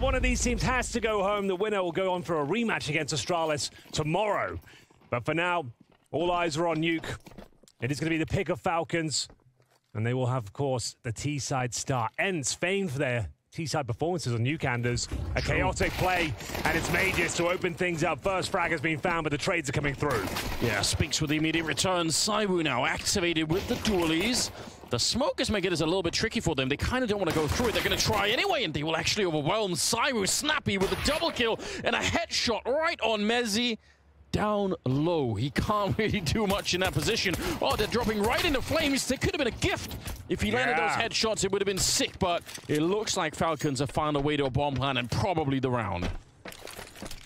One of these teams has to go home. The winner will go on for a rematch against Astralis tomorrow. But for now, all eyes are on Nuke. It is going to be the pick of Falcons. And they will have, of course, the T-side star. Ends famed for their T-side performances on Nukanders. A chaotic play, and it's Magisk to open things up. First frag has been found, but the trades are coming through. Yeah, speaks with the immediate return. ZywOo now activated with the dualies. The smokers make it as a little bit tricky for them. They kind of don't want to go through it. They're going to try anyway, and they will actually overwhelm ZywOo. Snappi with a double kill and a headshot right on mezii. Down low. He can't really do much in that position. Oh, they're dropping right into flameZ. There could have been a gift. If he landed Yeah. those headshots, it would have been sick, but it looks like Falcons have found a way to a bomb plan and probably the round.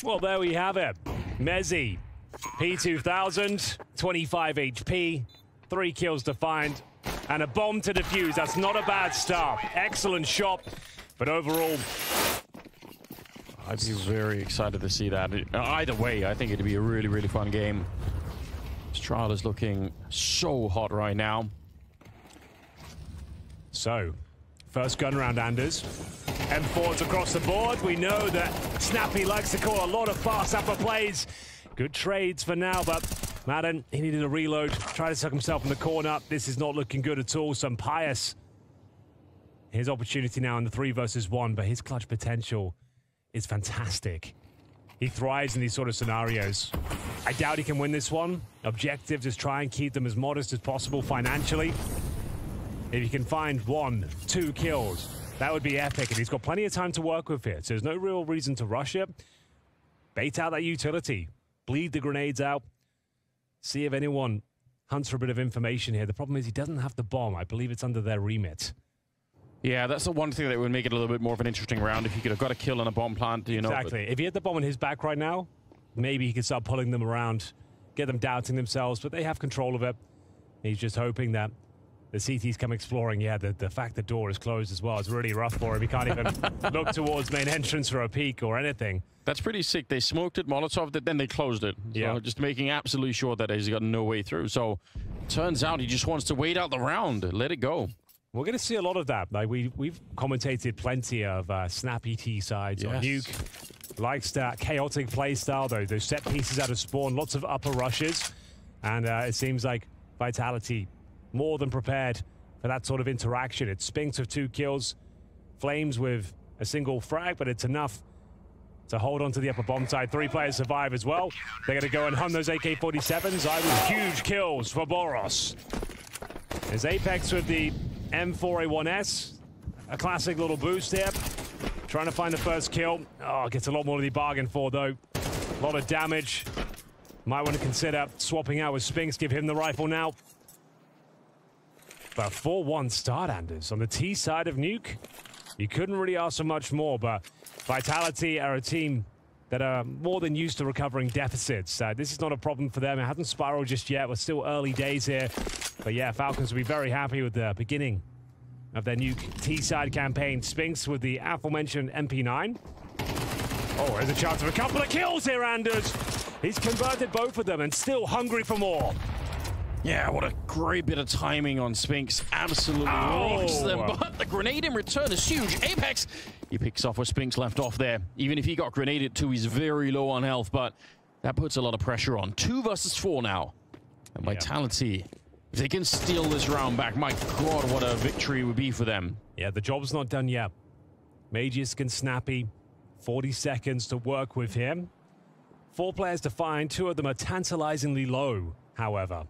Well, there we have it. mezii, P2000, 25 HP, three kills to find, and a bomb to defuse. That's not a bad start. Excellent shot, but overall, I'd be very excited to see that. Uh, Either way, I think it'd be a really, really fun game. Strahd is looking so hot right now. So, first gun round, Anders. M4s across the board. We know that Snappi likes to call a lot of fast upper plays. Good trades for now, but Maden, he needed a reload. Tried to suck himself in the corner. This is not looking good at all. SunPayus. His opportunity now in the three versus one, but his clutch potential is fantastic. He thrives in these sort of scenarios. I doubt he can win this one. Objective is try and keep them as modest as possible financially. If you can find one, two kills, that would be epic. And he's got plenty of time to work with here. So there's no real reason to rush it. Bait out that utility. Bleed the grenades out. See if anyone hunts for a bit of information here. The problem is he doesn't have the bomb. I believe it's under their remit. Yeah, that's the one thing that would make it a little bit more of an interesting round if he could have got a kill on a bomb plant, you know. Exactly. If he had the bomb on his back right now, maybe he could start pulling them around, get them doubting themselves, but they have control of it. He's just hoping that the CTs come exploring. Yeah, the, the fact the door is closed as well is really rough for him. He can't even look towards main entrance for a peek or anything. That's pretty sick. They smoked it, Molotov it, then they closed it. So Yeah. just making absolutely sure that he's got no way through. So turns out he just wants to wait out the round. Let it go. We're going to see a lot of that. Like we we've commentated plenty of uh, Snappi T sides on Nuke. Likes that chaotic play style though. Those set pieces out of spawn, lots of upper rushes, and uh, it seems like Vitality more than prepared for that sort of interaction. It's Spinx with two kills, flameZ with a single frag, but it's enough to hold on to the upper bomb side. Three players survive as well. They're going to go and hunt those AK-47s. I was huge kills for Boros. There's Apex with the M4A1S. A classic little boost here. Trying to find the first kill. Oh, gets a lot more than he bargained for, though. A lot of damage. Might want to consider swapping out with Spinx. Give him the rifle now. But 4-1 start, Anders. On the T side of Nuke, you couldn't really ask for much more, but Vitality are a team that are more than used to recovering deficits. Uh, this is not a problem for them. It hasn't spiraled just yet. We're still early days here. But yeah, Falcons will be very happy with the beginning of their new T-side campaign. Spinx with the aforementioned MP9. Oh, there's a chance of a couple of kills here, Anders. He's converted both of them and still hungry for more. Yeah, what a great bit of timing on Spinx. Absolutely ah. Oh. rocks them. But the grenade in return is huge. Apex, he picks off where Spinx left off there. Even if he got grenaded too, he's very low on health, but that puts a lot of pressure on. Two versus four now. And Vitality, if they can steal this round back, my God, what a victory it would be for them. Yeah, the job's not done yet. Magisk can Snappi, 40 seconds to work with him. Four players to find. Two of them are tantalizingly low, however.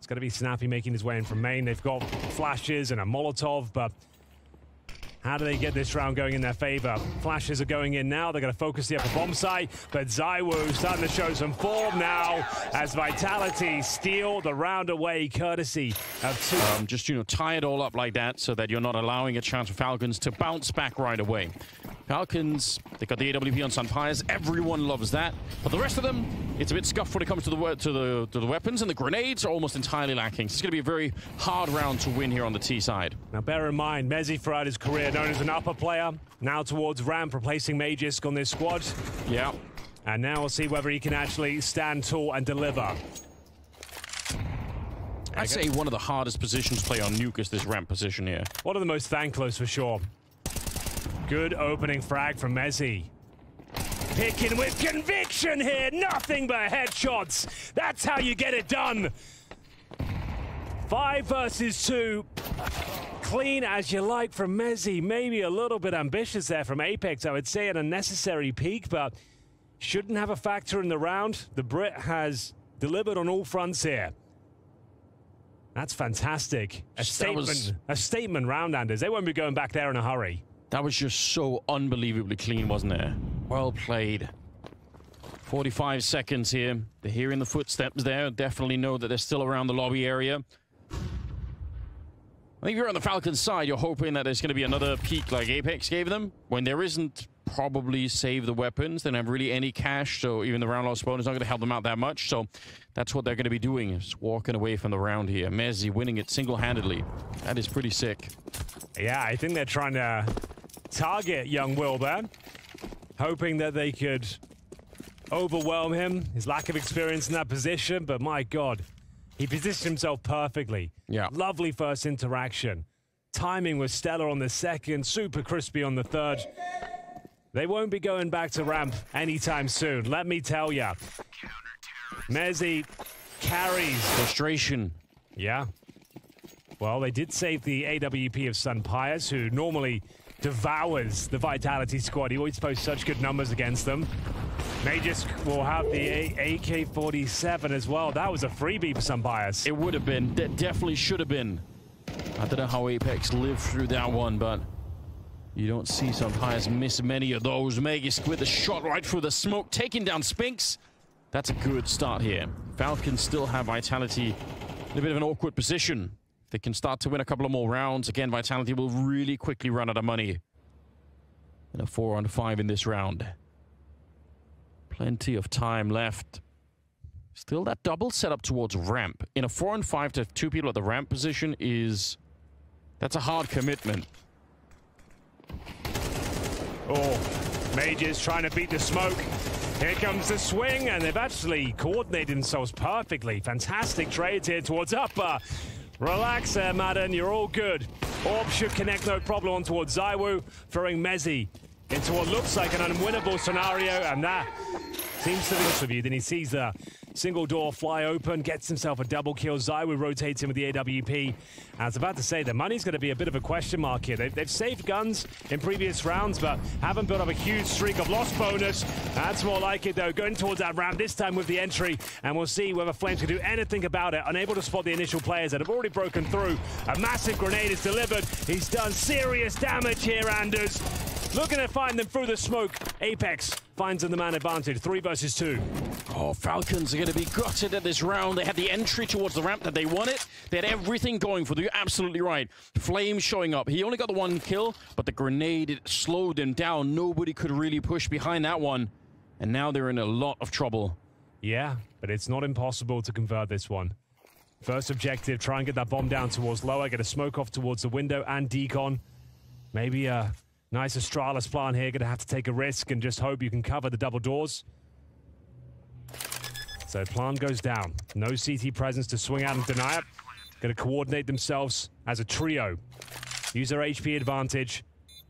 It's going to be Snappi making his way in from main. They've got flashes and a Molotov, but how do they get this round going in their favor? Flashes are going in now. They're going to focus the upper bomb site, but ZywOo starting to show some form now as Vitality steal the round away courtesy of two. Um, just, you know, tie it all up like that so that you're not allowing a chance for Falcons to bounce back right away. Falcons, they got the AWP on SunPayus. Everyone loves that. But the rest of them, it's a bit scuffed when it comes to the to the to the weapons, and the grenades are almost entirely lacking. So it's going to be a very hard round to win here on the T side. Now, bear in mind, mezii throughout his career known as an upper player, now towards Ramp, replacing Magisk on this squad. Yeah. And now we'll see whether he can actually stand tall and deliver. I'd say one of the hardest positions to play on Nuke is this ramp position here. One of the most thankless for sure. Good opening frag from mezii. Picking with conviction here. Nothing but headshots. That's how you get it done. Five versus two. Clean as you like from mezii. Maybe a little bit ambitious there from Apex. I would say an unnecessary peek, but shouldn't have a factor in the round. The Brit has delivered on all fronts here. That's fantastic. A statement, was... a statement round, Anders. They won't be going back there in a hurry. That was just so unbelievably clean, wasn't it? Well played. 45 seconds here. They're hearing the footsteps there. Definitely know that they're still around the lobby area. I think if you're on the Falcons side, you're hoping that there's going to be another peek like Apex gave them. When there isn't, probably save the weapons. They don't have really any cash, so even the round loss bonus is not going to help them out that much. So that's what they're going to be doing, is walking away from the round here. mezii winning it single-handedly. That is pretty sick. Yeah, I think they're trying to target young Wilbur, hoping that they could overwhelm him. His lack of experience in that position, but my God, he positioned himself perfectly. Yeah. Lovely first interaction. Timing was stellar on the second, super crispy on the third. They won't be going back to ramp anytime soon, let me tell ya. mezii carries. Frustration. Yeah. Well, they did save the AWP of SunPayus, who normally devours the Vitality squad. He always posts such good numbers against them. Magisk will have the AK-47 as well. That was a freebie for SunPayus. It would have been. That definitely should have been. I don't know how Apex lived through that one, but you don't see SunPayus miss many of those. Magisk with a shot right through the smoke, taking down Spinx. That's a good start here. Falcons still have Vitality in a bit of an awkward position. They can start to win a couple of more rounds, again, Vitality will really quickly run out of money. And a four on five in this round. Plenty of time left. Still that double setup towards ramp. In a 4 and 5 to two people at the ramp position is... That's a hard commitment. Oh, Magisk trying to beat the smoke. Here comes the swing, and they've actually coordinated themselves perfectly. Fantastic trades here towards upper. Relax there, Maden. You're all good. Orb should connect no problem on towards ZywOo, throwing mezii into what looks like an unwinnable scenario, and that seems to be with you. Then he sees the single door fly open, gets himself a double kill. ZywOo rotates him with the AWP. I was about to say, the money's going to be a bit of a question mark here. They've, they've, saved guns in previous rounds, but haven't built up a huge streak of lost bonus. That's more like it, though. Going towards that ramp, this time with the entry, and we'll see whether flameZ can do anything about it. Unable to spot the initial players that have already broken through. A massive grenade is delivered. He's done serious damage here, Anders. Looking to find them through the smoke. Apex finds them the man advantage. Three versus two. Oh, Falcons are going to be gutted at this round. They had the entry towards the ramp that they wanted. They had everything going for them. You're absolutely right. Flame showing up. He only got the one kill, but the grenade it slowed him down. Nobody could really push behind that one. And now they're in a lot of trouble. Yeah, but it's not impossible to convert this one. First objective, try and get that bomb down towards lower, get a smoke off towards the window and decon. Maybe uh, Nice Astralis plan here. Going to have to take a risk and just hope you can cover the double doors. So plan goes down. No CT presence to swing out and deny it. Going to coordinate themselves as a trio. Use their HP advantage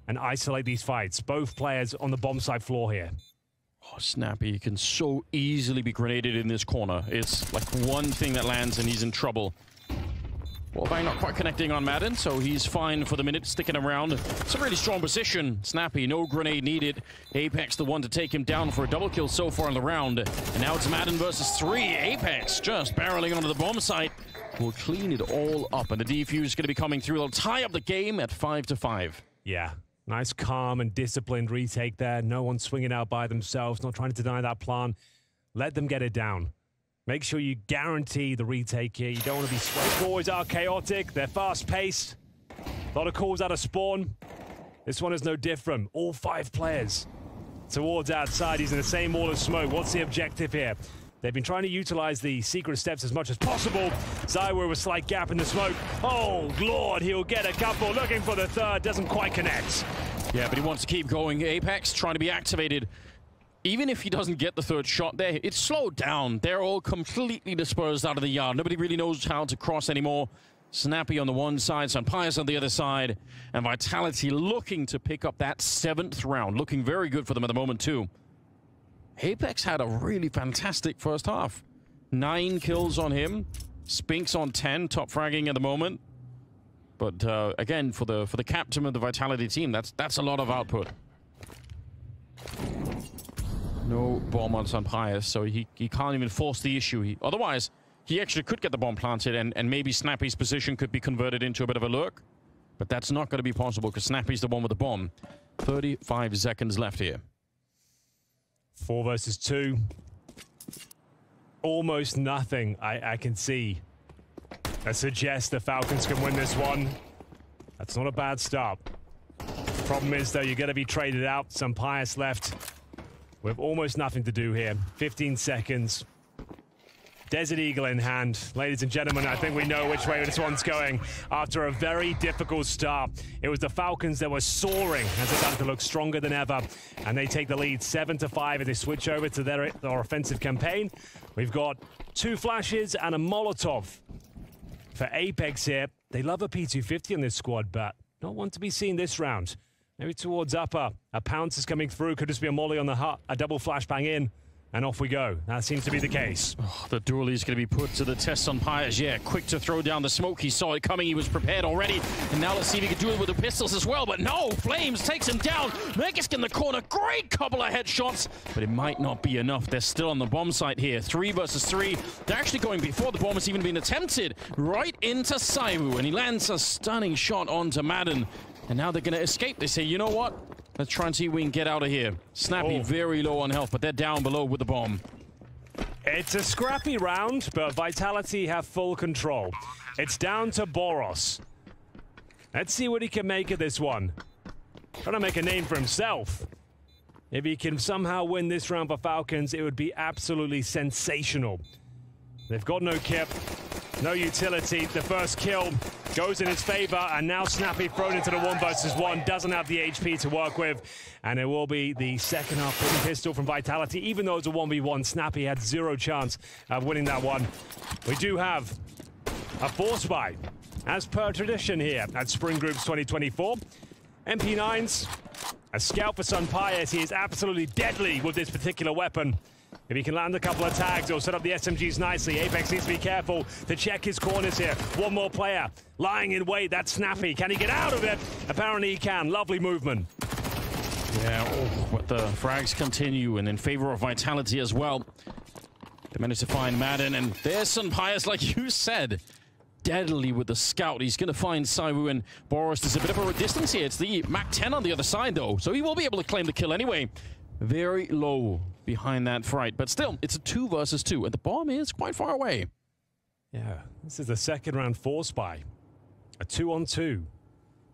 and isolate these fights. Both players on the bomb side floor here. Oh, Snappi can so easily be grenaded in this corner. It's like one thing that lands and he's in trouble. Wallbang not quite connecting on Maden, so he's fine for the minute, sticking around. It's a really strong position. Snappi, no grenade needed. Apex the one to take him down for a double kill so far in the round. And now it's Maden versus three. Apex just barreling onto the bomb site. We'll clean it all up, and the defuse is going to be coming through. They'll tie up the game at 5 to five. Yeah, nice, calm, and disciplined retake there. No one swinging out by themselves, not trying to deny that plan. Let them get it down. Make sure you guarantee the retake here. You don't want to be swayed. Boys are chaotic. They're fast-paced. A lot of calls out of spawn. This one is no different. All five players towards outside. He's in the same wall of smoke. What's the objective here? They've been trying to utilize the secret steps as much as possible. ZywOo with a slight gap in the smoke. Oh, Lord, he'll get a couple. Looking for the third. Doesn't quite connect. Yeah, but he wants to keep going. Apex trying to be activated even if he doesn't get the third shot there, it's slowed down. They're all completely dispersed out of the yard. Nobody really knows how to cross anymore. Snappi on the one side, SunPayus on the other side, and Vitality looking to pick up that seventh round. Looking very good for them at the moment, too. Apex had a really fantastic first half. Nine kills on him. Spinx on 10, top fragging at the moment. But uh, again, for the for the captain of the Vitality team, that's that's a lot of output. No bomb on SunPayus, so he, he can't even force the issue. He, otherwise, he actually could get the bomb planted and, and maybe Snappi's position could be converted into a bit of a lurk. But that's not going to be possible because Snappi's the one with the bomb. 35 seconds left here. Four versus two. Almost nothing I, I can see that suggests the Falcons can win this one. That's not a bad start. Problem is, though, you're going to be traded out. SunPayus left with almost nothing to do here. 15 seconds. Desert Eagle in hand. Ladies and gentlemen, I think we know which way this one's going. After a very difficult start, it was the Falcons that were soaring as they started to look stronger than ever. And they take the lead 7 to 5 as they switch over to their, their offensive campaign. We've got two flashes and a Molotov for Apex here. They love a P250 in this squad, but not one to be seen this round. Maybe towards upper. A pounce is coming through. Could just be a molly on the hut. A double flashbang in. And off we go. That seems to be the case. Oh, the dually is going to be put to the test on. Yeah, quick to throw down the smoke. He saw it coming. He was prepared already. And now let's see if he can do it with the pistols as well. But no, flameZ takes him down. Magisk in the corner. Great couple of headshots. But it might not be enough. They're still on the bomb site here. Three versus three. They're actually going before the bomb has even been attempted. Right into ZywOo. And he lands a stunning shot onto Maden. And now they're going to escape. They say, you know what? Let's try and see if we can get out of here. Snappi oh. very low on health, but they're down below with the bomb. It's a scrappy round, but Vitality have full control. It's down to Boros. Let's see what he can make of this one. Trying to make a name for himself. If he can somehow win this round for Falcons, it would be absolutely sensational. They've got no kip, no utility. The first kill goes in his favor, and now Snappi thrown into the one versus one. Doesn't have the HP to work with, and it will be the second half pistol from Vitality. Even though it's a 1v1, Snappi had zero chance of winning that one. We do have a force buy, as per tradition here at Spring Groups 2024. MP9s, a scout for SunPayus. He is absolutely deadly with this particular weapon. If he can land a couple of tags, he'll set up the SMGs nicely. Apex needs to be careful to check his corners here. One more player lying in wait. That's Snappi. Can he get out of it? Apparently he can. Lovely movement. Yeah, oh, but the frags continue and in favor of Vitality as well. They managed to find Maden, and there's SunPayus, like you said. Deadly with the scout. He's going to find ZywOo and Boros. There's a bit of a distance here. It's the MAC-10 on the other side, though, so he will be able to claim the kill anyway. Very low behind that fright. But still, it's a two versus two, and the bomb is quite far away. Yeah, this is the second round force buy. A two on two.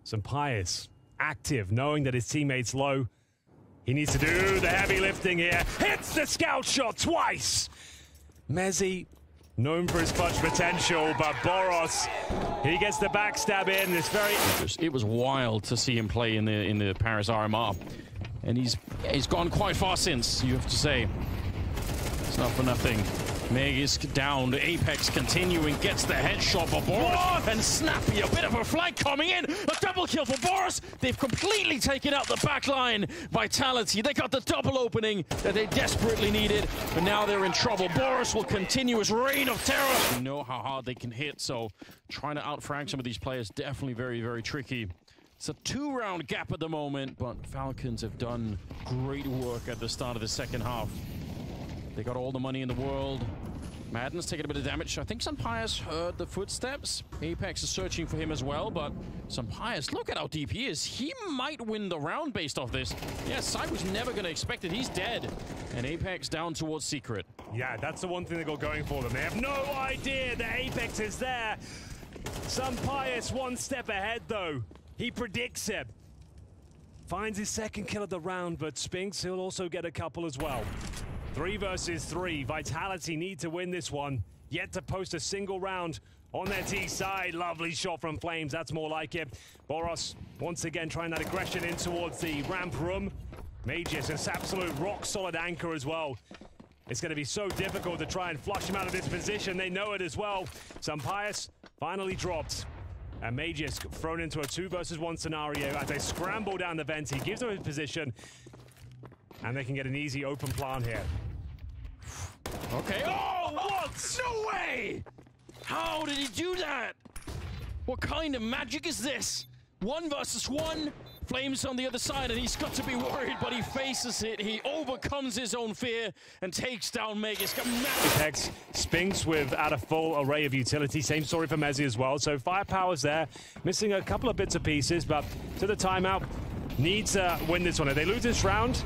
SunPayus, active, knowing that his teammate's low. He needs to do the heavy lifting here. Hits the scout shot twice. mezii, known for his clutch potential, but Boros, he gets the backstab in. It's very... It was, it was wild to see him play in the in the Paris RMR. And he's he's gone quite far since, you have to say. It's not for nothing. Magisk down to Apex continuing, gets the headshot for Boros, and Snappi, a bit of a flank coming in, a double kill for Boros. They've completely taken out the back line. Vitality, they got the double opening that they desperately needed, but now they're in trouble. Boros will continue his reign of terror. You know how hard they can hit, so trying to outfrag some of these players, definitely very, very tricky. It's a two-round gap at the moment, but Falcons have done great work at the start of the second half. They got all the money in the world. Maden's taking a bit of damage. I think SunPayus heard the footsteps. Apex is searching for him as well, but SunPayus, look at how deep he is. He might win the round based off this. Yeah, was never going to expect it. He's dead. And Apex down towards Secret. Yeah, that's the one thing they got going for them. They have no idea that Apex is there. SunPayus one step ahead, though. He predicts it. Finds his second kill of the round, but Spinx, he'll also get a couple as well. Three versus three. Vitality need to win this one. Yet to post a single round on their T side. Lovely shot from flameZ. That's more like it. Boros once again trying that aggression in towards the ramp room. Magisk, an absolute rock-solid anchor as well. It's going to be so difficult to try and flush him out of this position. They know it as well. SunPayus finally dropped. And Magisk thrown into a two versus one scenario as they scramble down the vent. He gives them his position. And they can get an easy open plan here. Okay. Oh, what? No way! How did he do that? What kind of magic is this? One versus one. flameZ on the other side, and he's got to be worried, but he faces it. He overcomes his own fear and takes down Magisk. Apex, Spinx with at a full array of utility. Same story for mezii as well. So firepower's there. Missing a couple of bits of pieces, but to the timeout. Needs to win this one. If they lose this round,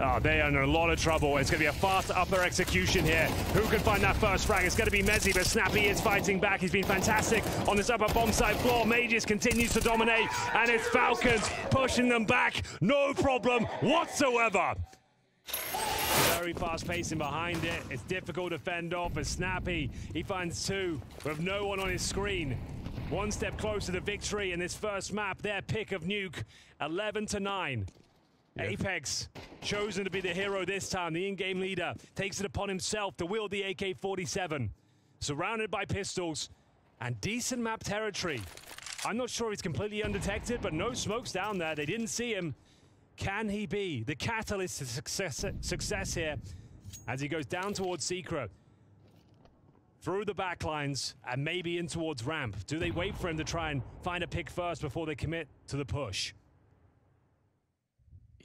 Oh, they are in a lot of trouble. It's going to be a fast upper execution here. Who can find that first frag? It's going to be mezii, but Snappi is fighting back. He's been fantastic on this upper bomb side floor. Magisk continues to dominate, and it's Falcons pushing them back. No problem whatsoever. Very fast pacing behind it. It's difficult to fend off as Snappi. He finds two with no one on his screen. One step closer to victory in this first map. Their pick of nuke, 11 to 9. Yeah. Apex, chosen to be the hero this time. The in-game leader takes it upon himself to wield the AK-47. Surrounded by pistols and decent map territory. I'm not sure he's completely undetected, but no smokes down there. They didn't see him. Can he be the catalyst to success, success here as he goes down towards Secret? Through the backlines and maybe in towards ramp. Do they wait for him to try and find a pick first before they commit to the push?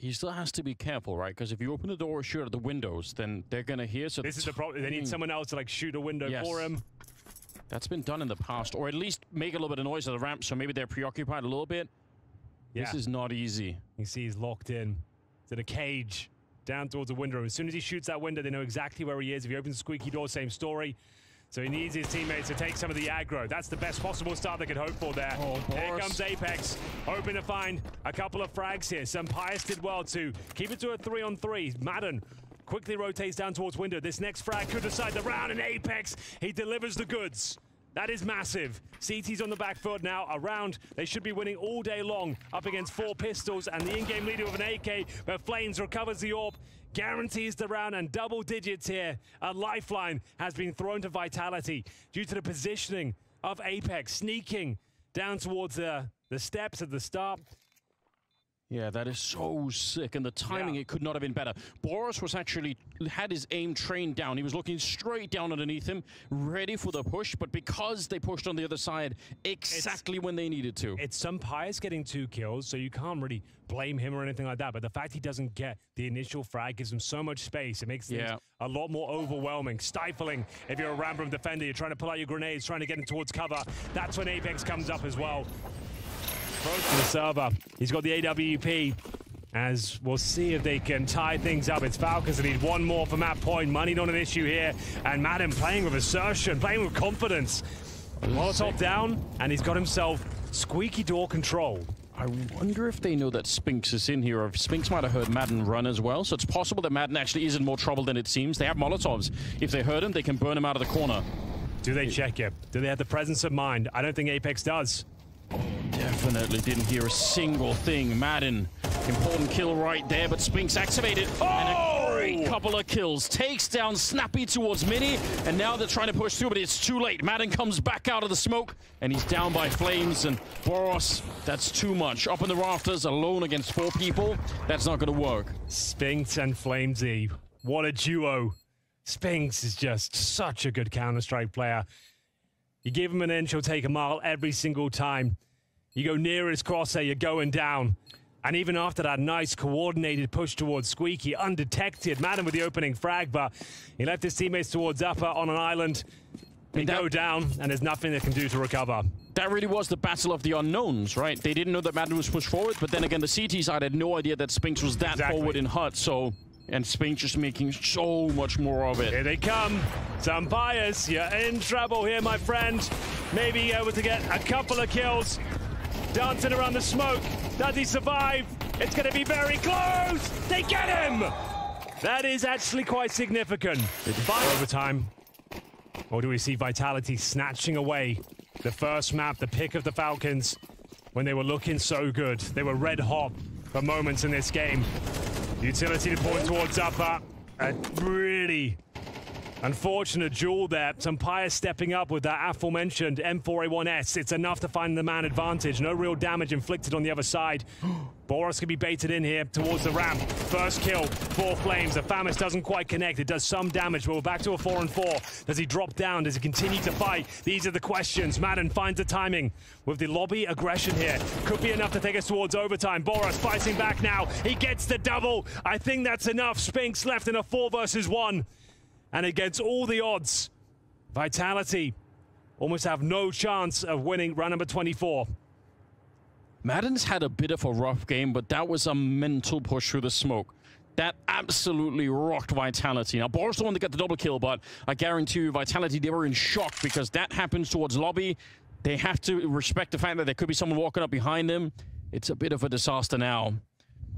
He still has to be careful, right? Because if you open the door or shoot at the windows, then they're gonna hear. So this is the problem. They need someone else to like shoot a window yes. for him. That's been done in the past, or at least make a little bit of noise at the ramp, so maybe they're preoccupied a little bit. Yeah. This is not easy. You see, he's locked in to the cage, down towards the window. As soon as he shoots that window, they know exactly where he is. If he opens the squeaky door, same story. So he needs his teammates to take some of the aggro. That's the best possible start they could hope for there. Oh, here comes Apex, hoping to find a couple of frags here. SunPayus did well to keep it to a three on three. Maden quickly rotates down towards window. This next frag could decide the round, and Apex, he delivers the goods. That is massive. CT's on the back foot now. Around, they should be winning all day long up against four pistols and the in-game leader with an AK, but flameZ recovers the AWP, guarantees the round and double digits here. A lifeline has been thrown to Vitality due to the positioning of Apex, sneaking down towards the, the steps at the start. Yeah, that is so sick, and the timing, yeah. it could not have been better. Boros was actually, had his aim trained down. He was looking straight down underneath him, ready for the push, but because they pushed on the other side exactly it's, when they needed to. It's SunPayus getting two kills, so you can't really blame him or anything like that, but the fact he doesn't get the initial frag gives him so much space. It makes things yeah. a lot more overwhelming, stifling if you're a random defender. You're trying to pull out your grenades, trying to get him towards cover. That's when Apex comes up as well. Approach to the server. He's got the AWP. As we'll see if they can tie things up. It's Falcons that need one more for that Point. Money not an issue here. And Maden playing with assertion, playing with confidence. Molotov down, and he's got himself squeaky door control. I wonder if they know that Spinx is in here, or if Spinx might have heard Maden run as well. So it's possible that Maden actually is in more trouble than it seems. They have Molotovs. If they heard him, they can burn him out of the corner. Do they check it? Do they have the presence of mind? I don't think Apex does. Definitely didn't hear a single thing. Maden, important kill right there, but Spinx activated. Oh! And a oh! great couple of kills. Takes down Snappi towards Mini, and now they're trying to push through, but it's too late. Maden comes back out of the smoke, and he's down by flameZ, and Boros, that's too much. Up in the rafters, alone against four people, that's not going to work. Spinx and Flamesy, what a duo. Spinx is just such a good Counter-Strike player. You give him an inch, he'll take a mile every single time. You go near his crosshair, you're going down. And even after that nice coordinated push towards Squeaky, undetected, Maden with the opening frag, but he left his teammates towards upper on an island. They go down, and there's nothing they can do to recover. That really was the battle of the unknowns, right? They didn't know that Maden was pushed forward, but then again, the CT side had no idea that Spinx was that exactly. forward in HUD, so and Spain just making so much more of it. Here they come. Bias. You're in trouble here, my friend. Maybe able to get a couple of kills. Dancing around the smoke. Does he survive? It's going to be very close. They get him. That is actually quite significant. Overtime. Or do we see Vitality snatching away the first map, the pick of the Falcons, when they were looking so good? They were red hot for moments in this game. Utility to point towards upper. And really Unfortunate duel there. SunPayus stepping up with that aforementioned M4A1S. It's enough to find the man advantage. No real damage inflicted on the other side. Boros can be baited in here towards the ramp. First kill, four flameZ. The FAMAS doesn't quite connect. It does some damage, but we're back to a four and four. Does he drop down? Does he continue to fight? These are the questions. Maden finds the timing with the lobby aggression here. Could be enough to take us towards overtime. Boros fighting back now. He gets the double. I think that's enough. Spinx left in a four versus one. And against all the odds, Vitality almost have no chance of winning round number 24. Maden's had a bit of a rough game, but that was a mental push through the smoke. That absolutely rocked Vitality. Now, Boros the one that got the double kill, but I guarantee you, Vitality, they were in shock because that happens towards Lobby. They have to respect the fact that there could be someone walking up behind them. It's a bit of a disaster now.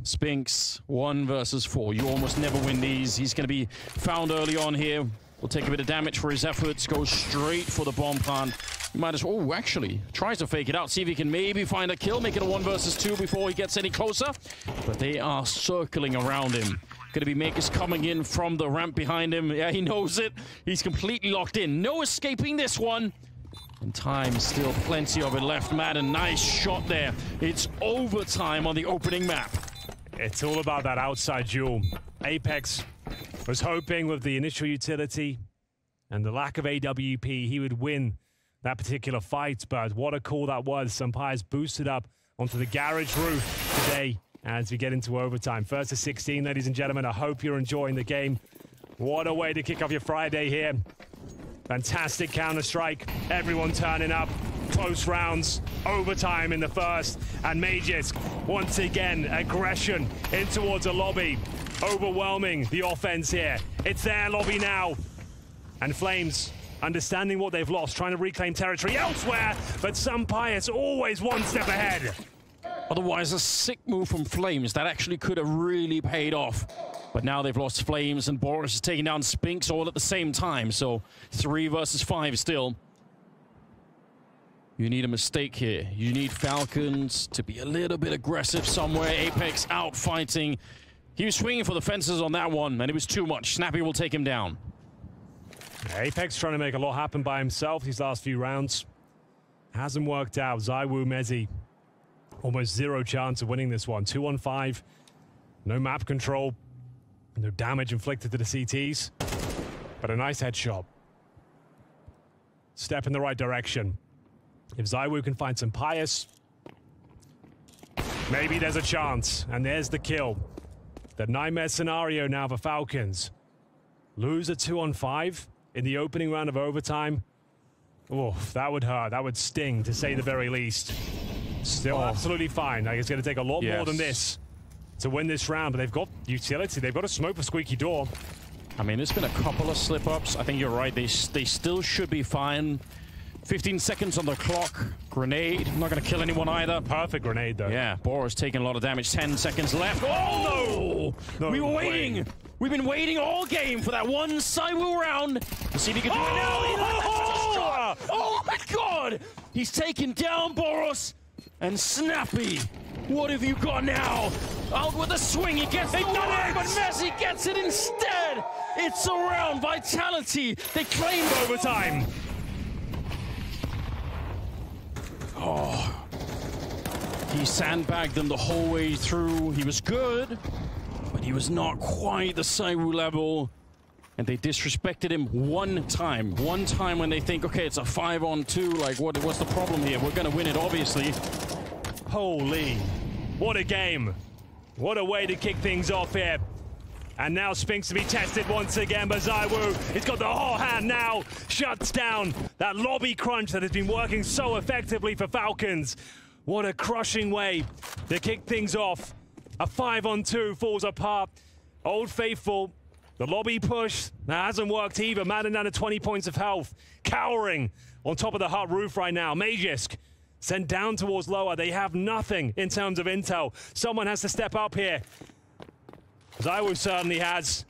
Spinx, one versus four. You almost never win these. He's going to be found early on here. Will take a bit of damage for his efforts. Goes straight for the bomb plant. Might as well. Oh, actually, tries to fake it out. See if he can maybe find a kill. Make it a one versus two before he gets any closer. But they are circling around him. Going to be Makers coming in from the ramp behind him. Yeah, he knows it. He's completely locked in. No escaping this one. And time still plenty of it left. Maden, nice shot there. It's overtime on the opening map. It's all about that outside duel. Apex was hoping with the initial utility and the lack of AWP, he would win that particular fight. But what a call that was. SunPayus boosted up onto the garage roof today as we get into overtime. First to 16, ladies and gentlemen. I hope you're enjoying the game. What a way to kick off your Friday here. Fantastic Counter-Strike. Everyone turning up. Close rounds. Overtime in the first. And Magisk, once again, aggression in towards a lobby. Overwhelming the offense here. It's their lobby now. And flameZ understanding what they've lost, trying to reclaim territory elsewhere, but SunPayus always one step ahead. Otherwise, a sick move from flameZ that actually could have really paid off. But now they've lost flameZ and Boros is taking down Spinx all at the same time. So three versus five still. You need a mistake here. You need Falcons to be a little bit aggressive somewhere. Apex out fighting. He was swinging for the fences on that one, and it was too much. Snappi will take him down. Apex trying to make a lot happen by himself these last few rounds. Hasn't worked out. ZywOo mezii, almost zero chance of winning this one. Two on five. No map control. No damage inflicted to the CTs. But a nice headshot. Step in the right direction. If ZywOo can find SunPayus, maybe there's a chance. And there's the kill. The nightmare scenario now for Falcons. Lose a two on five in the opening round of overtime. Oh, that would hurt. That would sting, to say the very least. Still oh. absolutely fine. Like, it's going to take a lot yes. more than this to win this round, but they've got utility. They've got a smoke for Squeaky Door. I mean, there's been a couple of slip-ups. I think you're right. They, they still should be fine. 15 seconds on the clock. Grenade. Not going to kill anyone either. Perfect grenade, though. Yeah, Boros taking a lot of damage. 10 seconds left. Oh, no! no we were waiting. Way. We've been waiting all game for that one ZywOo round. Let's see if he can do oh! it now. Oh! oh my god! He's taken down Boros and Snappi. What have you got now? Out with a swing. He gets the one, but mezii gets it instead. It's around. Vitality. They claimed overtime. Oh. He sandbagged them the whole way through. He was good, but he was not quite the ZywOo level. And they disrespected him one time. One time when they think, okay, it's a five on two. Like, what, what's the problem here? We're going to win it, obviously. Holy, what a game. What a way to kick things off here. And now Spinx to be tested once again by ZywOo, He's got the whole hand now. Shuts down that lobby crunch that has been working so effectively for Falcons. What a crushing way to kick things off. A five on two falls apart. Old Faithful, the lobby push, that hasn't worked either. To 20 points of health. Cowering on top of the hut roof right now. Magisk sent down towards lower. They have nothing in terms of intel. Someone has to step up here. ZywOo certainly has.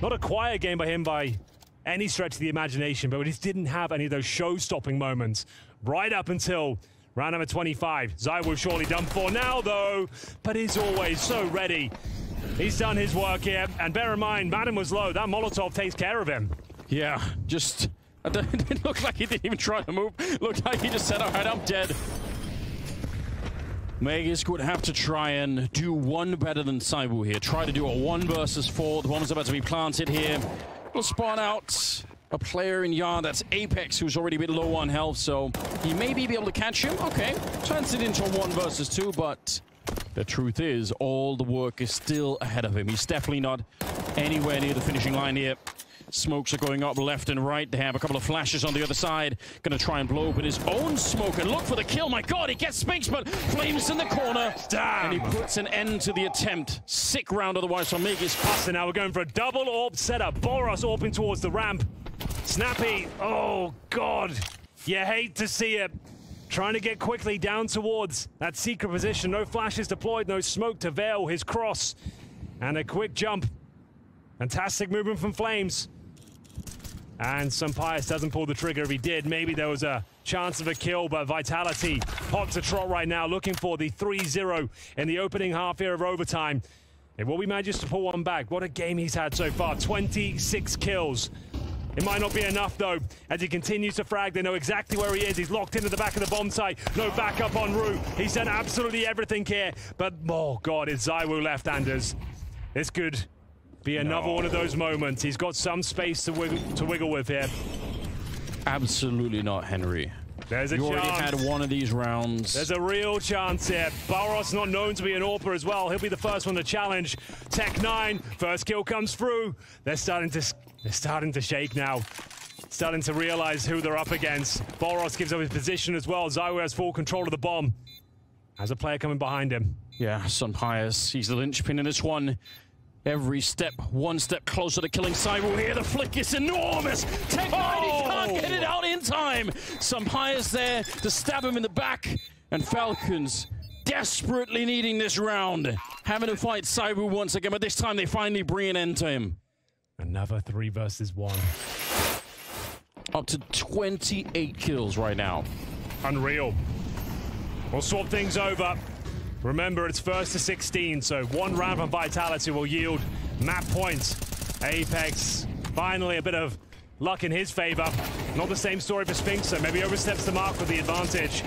Not a quiet game by him by any stretch of the imagination, but he didn't have any of those show-stopping moments right up until round number 25. ZywOo surely done for now, though, but he's always so ready. He's done his work here, and bear in mind, Maden was low. That Molotov takes care of him. Yeah, just... It didn't look like he didn't even try to move. Looked like he just said, all right, I'm dead. Magisk would have to try and do one better than ZywOo here. Try to do a one versus four. The bomb's about to be planted here. We'll spawn out a player in yard. That's Apex, who's already a bit low on health, so he may be able to catch him. Okay, turns it into a one versus two, but the truth is, all the work is still ahead of him. He's definitely not anywhere near the finishing line here. Smokes are going up left and right. They have a couple of flashes on the other side. Gonna try and blow open his own smoke and look for the kill. My god, he gets Spinx, but flameZ in the corner. Damn. And he puts an end to the attempt. Sick round otherwise from Magisk. So now we're going for a double orb setup. Boros orbing towards the ramp. Snappi, oh god. You hate to see it. Trying to get quickly down towards that secret position. No flashes deployed, no smoke to veil his cross. And a quick jump. Fantastic movement from flameZ. And SunPayus doesn't pull the trigger. If he did, maybe there was a chance of a kill, but Vitality hot to trot right now, looking for the 3-0 in the opening half here of overtime. And will we manage to pull one back? What a game he's had so far. 26 kills. It might not be enough, though, as he continues to frag. They know exactly where he is. He's locked into the back of the bomb site. No backup en route. He's done absolutely everything here. But, oh, God, it's ZywOo left-handers. This could be another no. one of those moments. He's got some space to wiggle, to wiggle with here. Absolutely not, Henry. There's a you chance. already had one of these rounds. There's a real chance here. Boros not known to be an AWPer as well. He'll be the first one to challenge. Tech-9, first kill comes through. They're starting to they're starting to shake now. Starting to realize who they're up against. Boros gives up his position as well. ZywOo has full control of the bomb. Has a player coming behind him. Yeah, SunPayus. He's the linchpin in this one. Every step, one step closer to killing ZywOo here. The flick is enormous. Tech oh! can't get it out in time. Some SunPayus there to stab him in the back. And Falcons desperately needing this round. Having to fight ZywOo once again, but this time they finally bring an end to him. Another three versus one. Up to 28 kills right now. Unreal. We'll swap things over. Remember, it's first to 16, so one round of Vitality will yield map points. Apex, finally a bit of luck in his favor. Not the same story for Spinx, so maybe oversteps the mark with the advantage.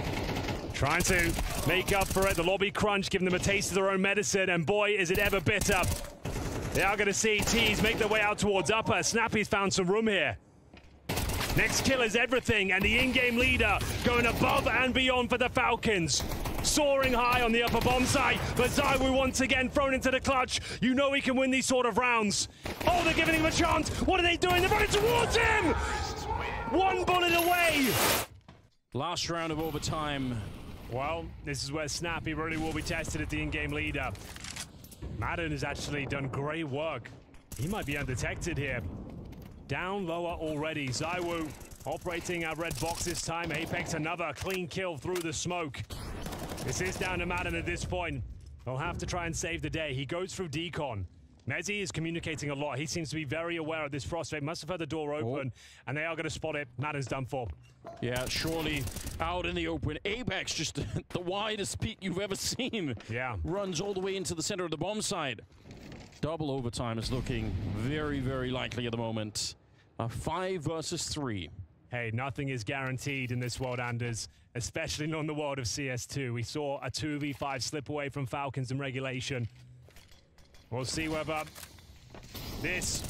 Trying to make up for it. The lobby crunch, giving them a taste of their own medicine, and boy, is it ever bitter. They are going to see Tees make their way out towards upper. Snappi's found some room here. Next kill is everything, and the in-game leader going above and beyond for the Falcons. Soaring high on the upper bomb site, but ZywOo once again thrown into the clutch. You know he can win these sort of rounds. Oh, they're giving him a chance. What are they doing? They're running towards him! One bullet away! Last round of overtime. Well, this is where Snappi really will be tested at the in-game leader. Maden has actually done great work. He might be undetected here. Down lower already. ZywOo operating our red box this time. Apex another clean kill through the smoke. This is down to Maden at this point. They'll have to try and save the day. He goes through decon. mezii is communicating a lot. He seems to be very aware of this frostbite. Must have heard the door oh. open, oh. and they are going to spot it. Maden's done for. Yeah, surely out in the open. Apex, just the widest peek you've ever seen. Yeah. Runs all the way into the center of the bomb side. Double overtime is looking very, very likely at the moment. A five versus three. Hey, nothing is guaranteed in this world, Anders, especially not in the world of CS2. We saw a 2v5 slip away from Falcons in regulation. We'll see whether this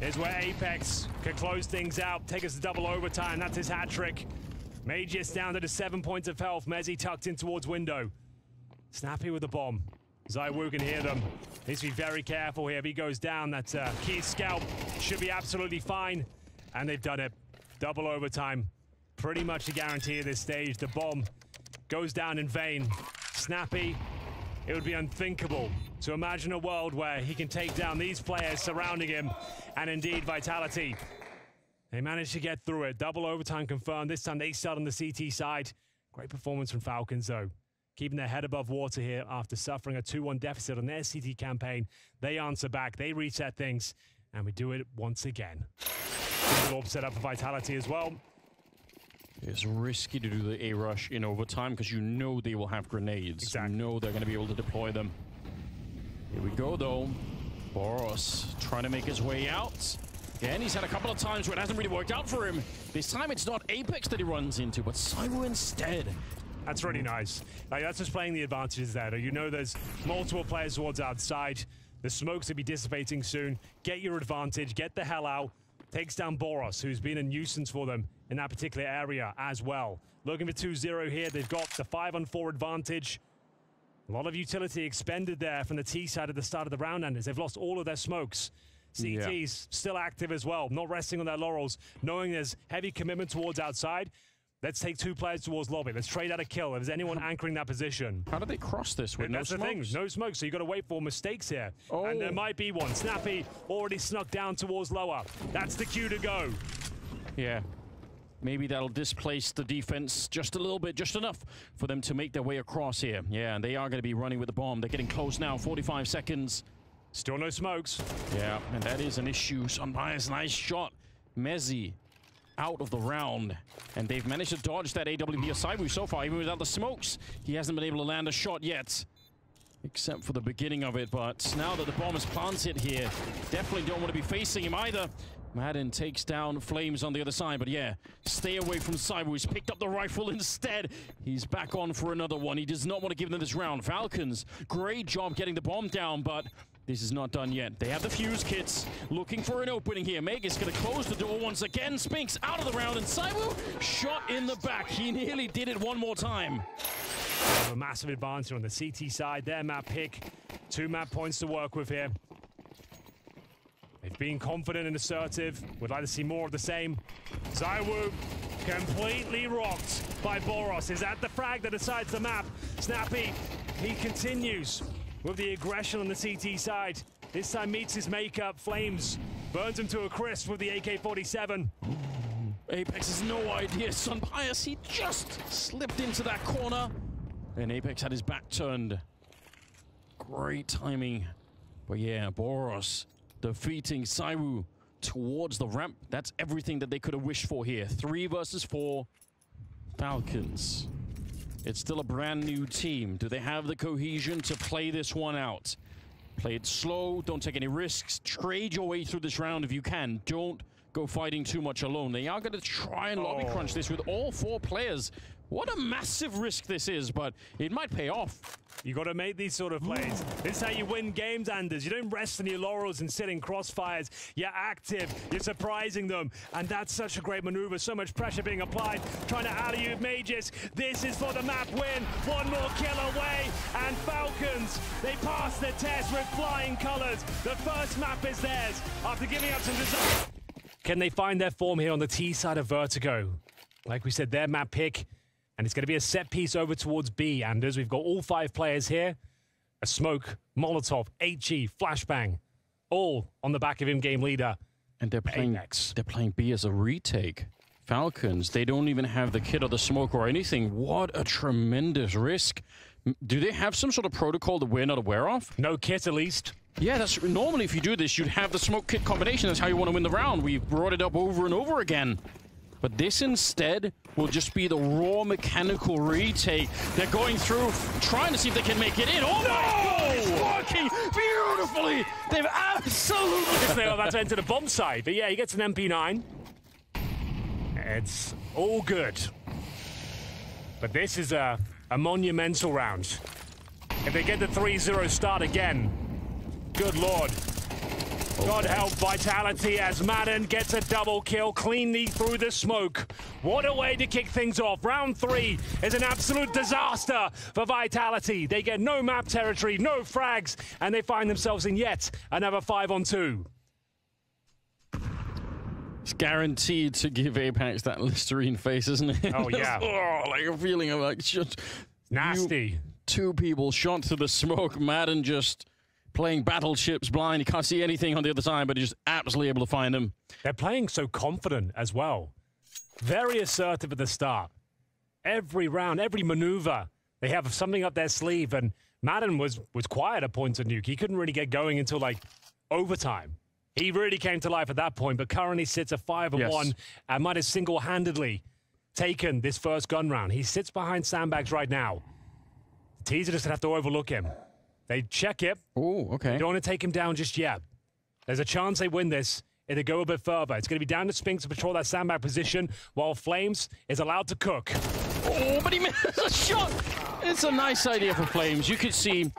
is where Apex can close things out, take us to double overtime. That's his hat trick. Magisk down to the seven points of health. mezii tucked in towards window. Snappi with the bomb. ZywOo can hear them. Needs to be very careful here. If he goes down, that uh, key scalp should be absolutely fine. And they've done it. Double overtime. Pretty much a guarantee at this stage. The bomb goes down in vain. Snappi, it would be unthinkable to imagine a world where he can take down these players surrounding him and indeed Vitality. They managed to get through it. Double overtime confirmed. This time they start on the CT side. Great performance from Falcons though. Keeping their head above water here after suffering a 2-1 deficit on their CT campaign. They answer back. They reset things. And we do it once again. Orb set up for Vitality as well. It's risky to do the A rush in overtime because you know they will have grenades. Exactly. You know they're going to be able to deploy them. Here we go, though. Boros trying to make his way out. And he's had a couple of times where it hasn't really worked out for him. This time it's not Apex that he runs into, but Cyber instead. That's really nice. Like, that's just playing the advantages there. You know there's multiple players towards outside. The smokes will be dissipating soon. Get your advantage. Get the hell out. Takes down Boros, who's been a nuisance for them in that particular area as well. Looking for 2-0 here. They've got the 5 on 4 advantage. A lot of utility expended there from the T side at the start of the round, and they've lost all of their smokes. CT's yeah. still active as well, not resting on their laurels, knowing there's heavy commitment towards outside. Let's take two players towards lobby. Let's trade out a kill. If there's anyone anchoring that position. How did they cross this with That's no the thing. No smoke, so you've got to wait for mistakes here. Oh. And there oh. might be one. Snappi already snuck down towards lower. That's the cue to go. Yeah. Maybe that'll displace the defense just a little bit, just enough for them to make their way across here. Yeah, and they are going to be running with the bomb. They're getting close now, 45 seconds. Still no smokes. Yeah, and that is an issue. SunPayus, nice shot. mezii out of the round. And they've managed to dodge that AWP of so far, even without the smokes. He hasn't been able to land a shot yet. Except for the beginning of it, but now that the bomb is planted here, definitely don't want to be facing him either. Maden takes down flameZ on the other side, but yeah, stay away from ZywOo. He's picked up the rifle instead. He's back on for another one. He does not want to give them this round. Falcons, great job getting the bomb down, but this is not done yet. They have the fuse kits, looking for an opening here. Magisk gonna close the door once again. Spinx out of the round, and ZywOo shot in the back. He nearly did it one more time. A massive advantage on the CT side. Their map pick. Two map points to work with here. They've been confident and assertive. Would like to see more of the same. ZywOo completely rocked by Boros. Is at the frag that decides the map. Snappi, he continues with the aggression on the CT side. This time meets his makeup. flameZ burns him to a crisp with the AK-47. Apex has no idea. SunPayus, he just slipped into that corner. And Apex had his back turned. Great timing. But yeah, Boros defeating ZywOo towards the ramp. That's everything that they could have wished for here. Three versus four. Falcons. It's still a brand new team. Do they have the cohesion to play this one out? Play it slow, don't take any risks. Trade your way through this round if you can. Don't go fighting too much alone. They are going to try and lobby oh. crunch this with all four players what a massive risk this is, but it might pay off. You got to make these sort of plays. this is how you win games, Anders. You don't rest on your laurels and sit in crossfires. You're active. You're surprising them. And that's such a great maneuver. So much pressure being applied. Trying to alley-oop Magisk. This is for the map win. One more kill away. And Falcons, they pass the test with flying colors. The first map is theirs after giving up some desire. Can they find their form here on the T side of Vertigo? Like we said, their map pick and it's going to be a set piece over towards B, Anders. We've got all five players here. A smoke, Molotov, HE, Flashbang, all on the back of in-game leader. And they're playing Apex. they're playing B as a retake. Falcons, they don't even have the kit or the smoke or anything. What a tremendous risk. Do they have some sort of protocol that we're not aware of? No kit, at least. Yeah, that's normally if you do this, you'd have the smoke kit combination. That's how you want to win the round. We've brought it up over and over again. But this instead will just be the raw mechanical retake. They're going through, trying to see if they can make it in. Oh no! my It's working beautifully! They've absolutely... well, that's into the bomb side. But yeah, he gets an MP9. It's all good. But this is a, a monumental round. If they get the 3-0 start again, good lord. God help Vitality as Maden gets a double kill cleanly through the smoke. What a way to kick things off. Round three is an absolute disaster for Vitality. They get no map territory, no frags, and they find themselves in yet another five on two. It's guaranteed to give Apex that Listerine face, isn't it? Oh, yeah. oh, like a feeling of like just... Nasty. two people shot to the smoke. Maden just playing battleships blind. You can't see anything on the other side, but you're just absolutely able to find them. They're playing so confident as well. Very assertive at the start. Every round, every maneuver, they have something up their sleeve. And Maden was, was quiet at points of nuke. He couldn't really get going until like overtime. He really came to life at that point, but currently sits at 5 and yes. 1 and might have single handedly taken this first gun round. He sits behind sandbags right now. Teaser just have to overlook him. They check it. Oh, okay. They don't want to take him down just yet. There's a chance they win this it'll go a bit further. It's going to be down to Spinx to patrol that sandbag position, while flameZ is allowed to cook. Oh, but he missed a shot. It's a nice idea for flameZ. You could see,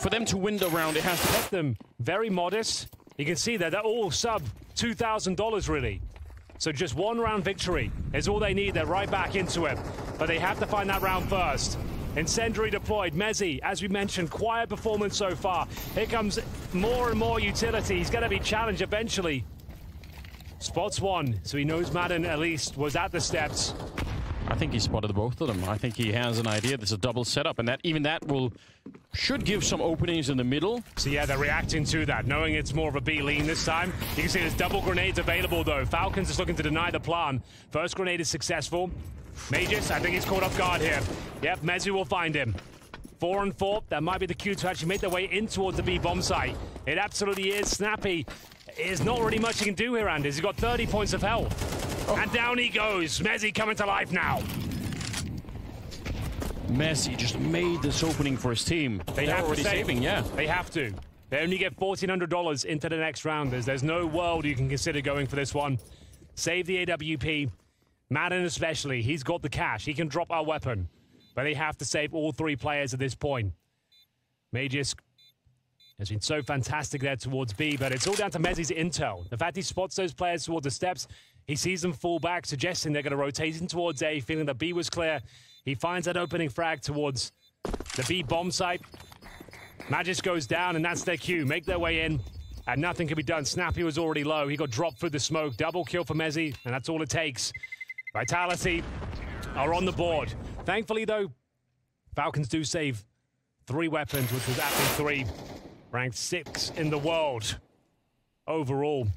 for them to win the round, it has to Kept them very modest. You can see that they're all sub $2,000 really. So just one round victory is all they need. They're right back into it. But they have to find that round first. Incendiary deployed. mezii, as we mentioned, quiet performance so far. Here comes more and more utility. He's going to be challenged eventually. Spots one, so he knows Maden at least was at the steps. I think he spotted both of them. I think he has an idea. There's a double setup, and that even that will should give some openings in the middle. So yeah, they're reacting to that, knowing it's more of a B lean this time. You can see there's double grenades available though. Falcons is looking to deny the plan. First grenade is successful. Magisk, I think he's caught off guard here. Yep, mezii will find him. Four and four, that might be the cue to actually make their way in towards the B bomb site. It absolutely is. Snappi is not really much he can do here, Anders. He's got 30 points of health. Oh. And down he goes. mezii coming to life now. mezii just made this opening for his team. They They're have already to save. saving, yeah. They have to. They only get $1,400 into the next round. There's, there's no world you can consider going for this one. Save the AWP. Maden especially, he's got the cash. He can drop our weapon. But they have to save all three players at this point. Magisk has been so fantastic there towards B, but it's all down to mezii's intel. The fact he spots those players towards the steps, he sees them fall back, suggesting they're going to rotate in towards A, feeling that B was clear. He finds that opening frag towards the B bomb site. Magisk goes down, and that's their cue. Make their way in, and nothing can be done. Snappi was already low. He got dropped through the smoke. Double kill for mezii, and that's all it takes. Vitality are on the board. Thankfully, though, Falcons do save three weapons, which was Apple 3, ranked six in the world overall.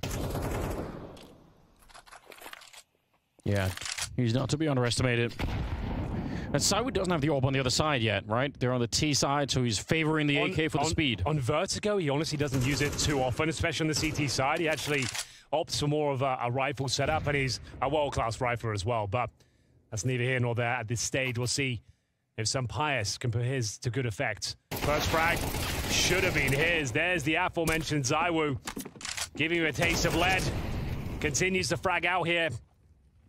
Yeah, he's not to be underestimated. And ZywOo doesn't have the orb on the other side yet, right? They're on the T side, so he's favoring the On- AK for the speed. On Vertigo, he honestly doesn't use it too often, especially on the CT side. He actually opts for more of a, a rifle setup, and he's a world-class rifler as well. But that's neither here nor there at this stage. We'll see if SunPayus can put his to good effect. First frag should have been his. There's the aforementioned ZywOo, giving you a taste of lead. Continues to frag out here.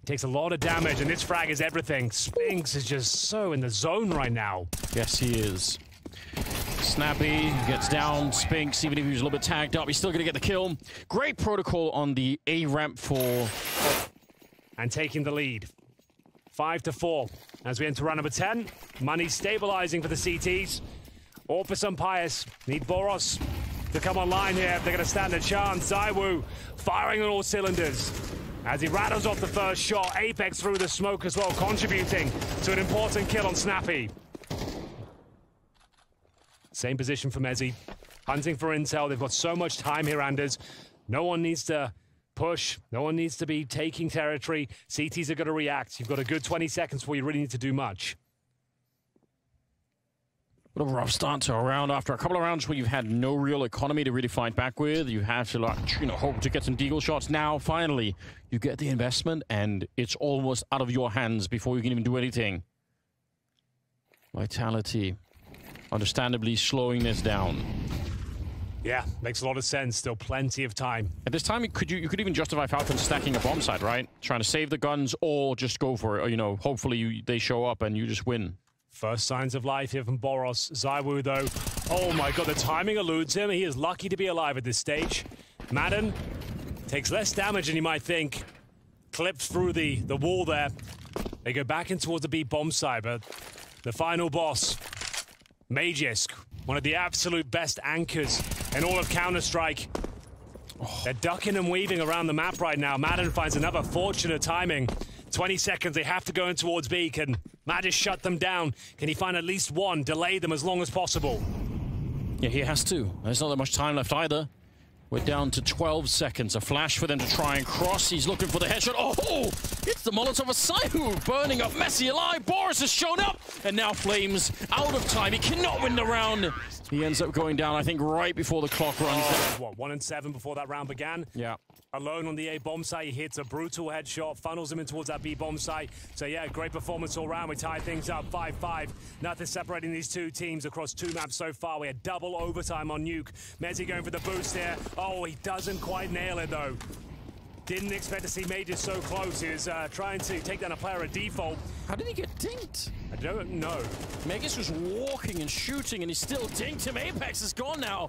Takes a lot of damage, and this frag is everything. Spinx is just so in the zone right now. Yes, he is. Snappi gets down. Spinx, even if he was a little bit tagged up, he's still going to get the kill. Great protocol on the A ramp for. and taking the lead. Five to four as we enter round number 10. Money stabilizing for the CTs. All for SunPayus. Need Boros to come online here they're going to stand a chance. ZywOo firing on all cylinders. As he rattles off the first shot, Apex through the smoke as well, contributing to an important kill on Snappi. Same position for mezii. Hunting for intel. They've got so much time here, Anders. No one needs to push. No one needs to be taking territory. CTs are going to react. You've got a good 20 seconds before you really need to do much. What a rough start to a round after a couple of rounds where you've had no real economy to really fight back with. You have to, like, you know, hope to get some deagle shots. Now, finally, you get the investment, and it's almost out of your hands before you can even do anything. Vitality, understandably slowing this down. Yeah, makes a lot of sense. Still plenty of time. At this time, could you you could even justify Falcons stacking a bomb site, right? Trying to save the guns, or just go for it. Or, you know, hopefully you, they show up and you just win. First signs of life here from Boros. ZywOo, though. Oh my god, the timing eludes him. He is lucky to be alive at this stage. Maden takes less damage than you might think. Clips through the, the wall there. They go back in towards the B bomb site, but the final boss, Magisk, one of the absolute best anchors in all of Counter-Strike. Oh. They're ducking and weaving around the map right now. Maden finds another fortunate timing. 20 seconds, they have to go in towards B. Can Maden shut them down? Can he find at least one? Delay them as long as possible. Yeah, he has to. There's not that much time left either. We're down to 12 seconds. A flash for them to try and cross. He's looking for the headshot. Oh, it's the Molotov of ZywOo burning up mezii alive. Boros has shown up. And now flameZ out of time. He cannot win the round. He ends up going down, I think, right before the clock runs. Oh, What, one and seven before that round began? Yeah. Alone on the A bomb site, he hits a brutal headshot, funnels him in towards that B bomb site. So yeah, great performance all round. We tie things up 5-5. Nothing separating these two teams across two maps so far. We had double overtime on Nuke. mezii going for the boost here. Oh, he doesn't quite nail it though. Didn't expect to see Magisk so close. He was uh, trying to take down a player at default. How did he get dinked? I don't know. Magisk was walking and shooting, and he still dinked him. Apex is gone now.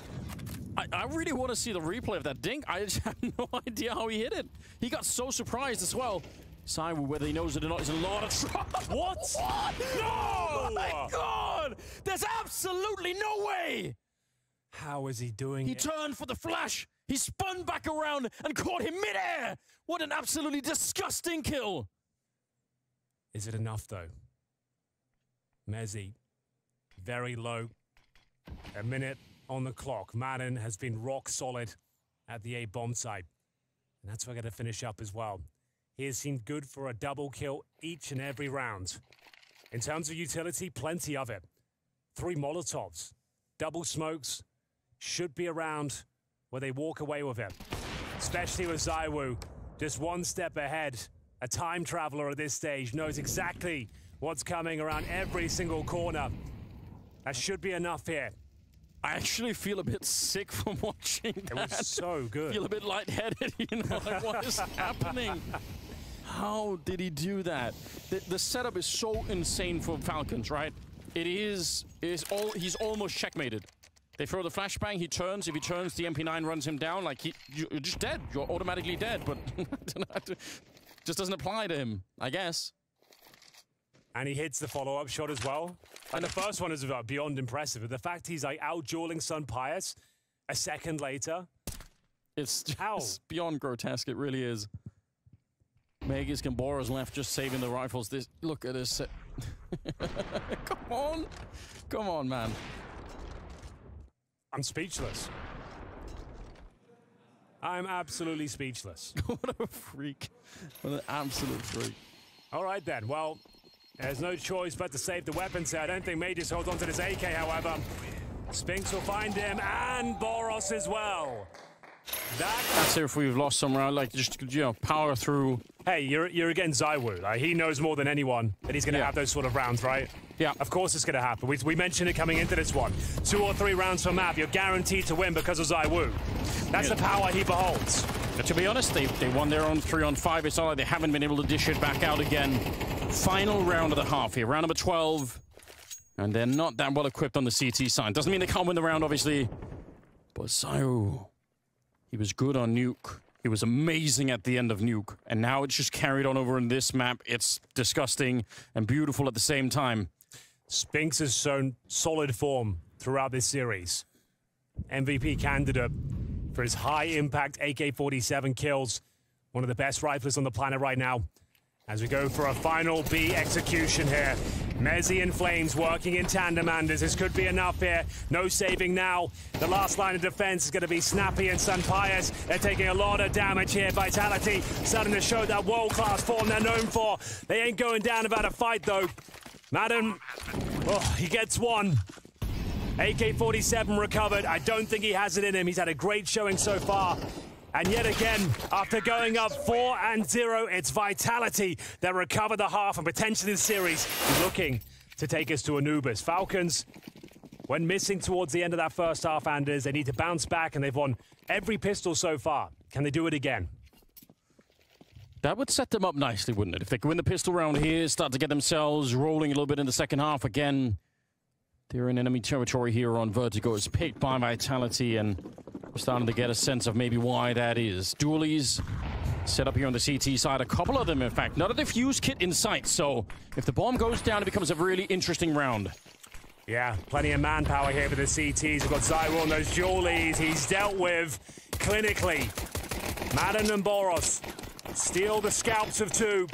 I, I really want to see the replay of that dink. I just have no idea how he hit it. He got so surprised as well. Simon, whether he knows it or not, is a lot of trouble. What? what? No! Oh my god! There's absolutely no way! How is he doing He it? turned for the flash. He spun back around and caught him midair. What an absolutely disgusting kill. Is it enough, though? mezii, very low. A minute on the clock. Maden has been rock solid at the A bomb site. And that's where I got to finish up as well. He has seemed good for a double kill each and every round. In terms of utility, plenty of it. Three Molotovs, double smokes, should be around where they walk away with him. Especially with ZywOo, just one step ahead. A time traveler at this stage knows exactly what's coming around every single corner. That should be enough here. I actually feel a bit sick from watching that. It was so good. feel a bit lightheaded, you know, like what is happening? How did he do that? The, the setup is so insane for Falcons, right? It is is all he's almost checkmated. They throw the flashbang, he turns. If he turns, the MP9 runs him down. Like he, you're just dead. You're automatically dead. But just doesn't apply to him, I guess. And he hits the follow-up shot as well. And the first one is uh, beyond impressive. But the fact he's like out dueling SunPayus a second later. It's just How? beyond grotesque. It really is. Magus Gambora's left just saving the rifles. This look at this. Come on. Come on, man. I'm speechless. I'm absolutely speechless. what a freak. What an absolute freak. All right then. Well, there's no choice but to save the weapons here. I don't think Magisk holds onto this AK, however. Spinx will find him and Boros as well. That That's it if we've lost some round. Like, to just, you know, power through. hey, you're you're against ZywOo. Like he knows more than anyone that he's going to Yeah. have those sort of rounds, right? Yeah. Of course it's going to happen. We, we mentioned it coming into this one. Two or three rounds per map, you're guaranteed to win because of ZywOo. That's Yeah. the power he beholds. But to be honest, they, they won their own three on five. It's not like they haven't been able to dish it back out again. Final round of the half here, round number 12. And they're not that well equipped on the CT side. Doesn't mean they can't win the round, obviously. But ZywOo, he was good on Nuke. He was amazing at the end of Nuke. And now it's just carried on over in this map. It's disgusting and beautiful at the same time. Spinx has shown solid form throughout this series. MVP candidate for his high impact AK 47 kills. One of the best riflers on the planet right now. As we go for a final B execution here. mezii and flameZ working in tandem, Anders. This could be enough here. No saving now. The last line of defense is going to be Snappi and SunPayus. They're taking a lot of damage here. Vitality starting to show that world class form they're known for. They ain't going down about a fight, though. Maden, oh, he gets one. AK 47 recovered. I don't think he has it in him. He's had a great showing so far. And yet again, after going up 4 and 0, it's Vitality that recover the half and potentially the series looking to take us to Anubis. Falcons, when missing towards the end of that first half, Anders, they need to bounce back and they've won every pistol so far. Can they do it again? That would set them up nicely, wouldn't it? If they could win the pistol round here, start to get themselves rolling a little bit in the second half again. They're in enemy territory here on Vertigo. It's picked by Vitality, and we're starting to get a sense of maybe why that is. Dualies set up here on the CT side. A couple of them, in fact. Not a diffuse kit in sight, so if the bomb goes down, it becomes a really interesting round. Yeah, plenty of manpower here for the CTs. We've got ZywOo on those Jawleys. He's dealt with clinically. Maden and Boros steal the scalps of two.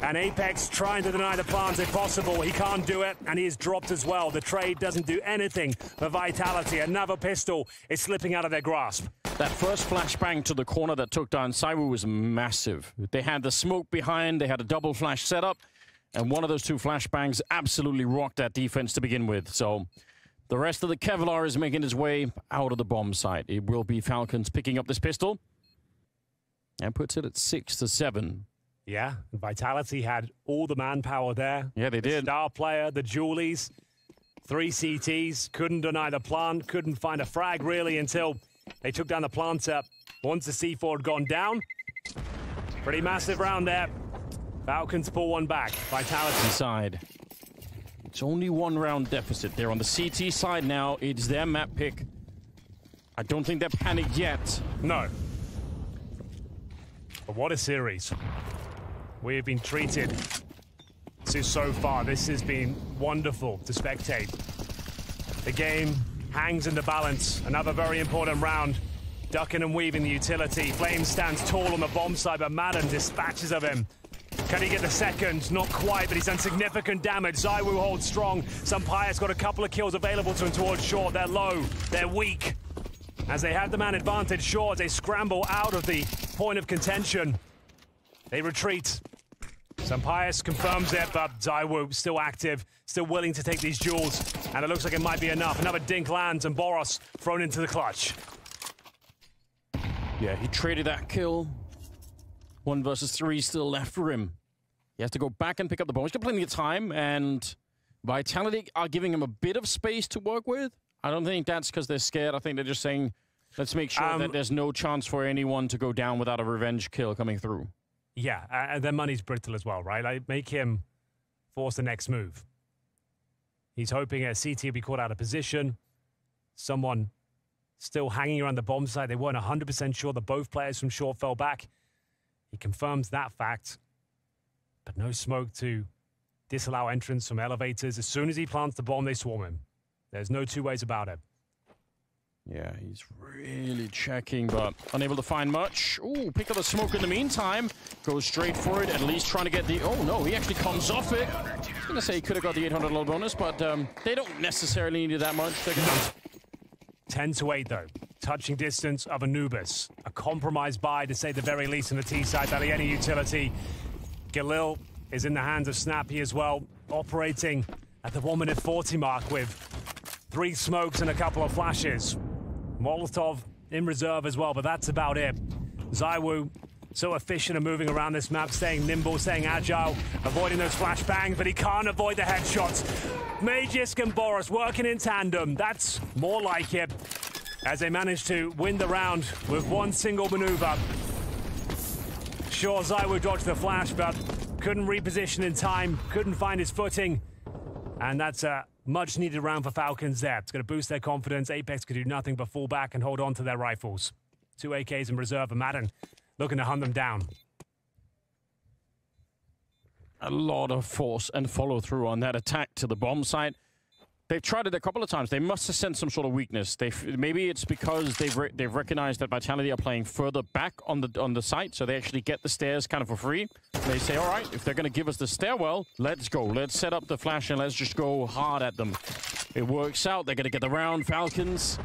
And Apex trying to deny the plans if possible. He can't do it, and he is dropped as well. The trade doesn't do anything for Vitality. Another pistol is slipping out of their grasp. That first flashbang to the corner that took down ZywOo was massive. They had the smoke behind, they had a double flash setup, and one of those two flashbangs absolutely rocked that defense to begin with. So the rest of the Kevlar is making his way out of the bomb site. It will be Falcons picking up this pistol and puts it at six to seven. Yeah, Vitality had all the manpower there. Yeah, they did. Star player, the Julies, three CTs, couldn't deny the plant, couldn't find a frag really until they took down the plant up. Once the C4 had gone down, Pretty massive round there. Falcons pull one back. Vitality. Side. It's only one round deficit. They're on the CT side now. It's their map pick. I don't think they're panicked yet. No. But what a series. We have been treated to so far. This has been wonderful to spectate. The game hangs in the balance. Another very important round. Ducking and weaving the utility. Flame stands tall on the bomb side, but Maden dispatches of him. Can he get the second? Not quite, but he's done significant damage. ZywOo holds strong. SunPayus got a couple of kills available to him towards short. They're low. They're weak. As they have the man advantage short, they scramble out of the point of contention. They retreat. SunPayus confirms it, but ZywOo still active, still willing to take these duels. And it looks like it might be enough. Another dink lands and Boros thrown into the clutch. Yeah, he traded that kill. One versus three still left for him. He has to go back and pick up the ball. He's got plenty of time, and Vitality are giving him a bit of space to work with. I don't think that's because they're scared. I think they're just saying, let's make sure Um, that there's no chance for anyone to go down without a revenge kill coming through. Yeah, uh, and their money's brittle as well, right? Like, make him force the next move. He's hoping a CT will be caught out of position. Someone still hanging around the bomb site. They weren't 100% sure that both players from short fell back. He confirms that fact, but no smoke to disallow entrance from elevators. As soon as he plants the bomb, they swarm him. There's no two ways about it. Yeah, he's really checking, but unable to find much. Ooh, pick up a smoke in the meantime. Goes straight for it, at least trying to get the... Oh, no, he actually comes off it. I was going to say he could have got the 800 low bonus, but um, they don't necessarily need it that much. Can 10 to 8, though. Touching distance of Anubis. A compromised buy, to say the very least, in the T side. Barely any utility. Galil is in the hands of Snappy as well, operating at the 1 minute 40 mark with three smokes and a couple of flashes. Molotov in reserve as well, but that's about it. ZywOo so efficient and moving around this map, staying nimble, staying agile, avoiding those flashbangs, but he can't avoid the headshots. Magisk and Boros working in tandem. That's more like it. As they manage to win the round with one single maneuver. Sure, ZywOo dodged the flash, but couldn't reposition in time, couldn't find his footing. And that's a much needed round for Falcons there. It's going to boost their confidence. Apex could do nothing but fall back and hold on to their rifles. Two AKs in reserve, and Maden looking to hunt them down. a lot of force and follow through on that attack to the bomb site. They've tried it a couple of times. They must have sensed some sort of weakness. They maybe it's because they've re they've recognized that Vitality are playing further back on the on the site, so they actually get the stairs kind of for free. They say, all right, if they're going to give us the stairwell, let's go. Let's set up the flash and let's just go hard at them. It works out. They're going to get the round. Falcons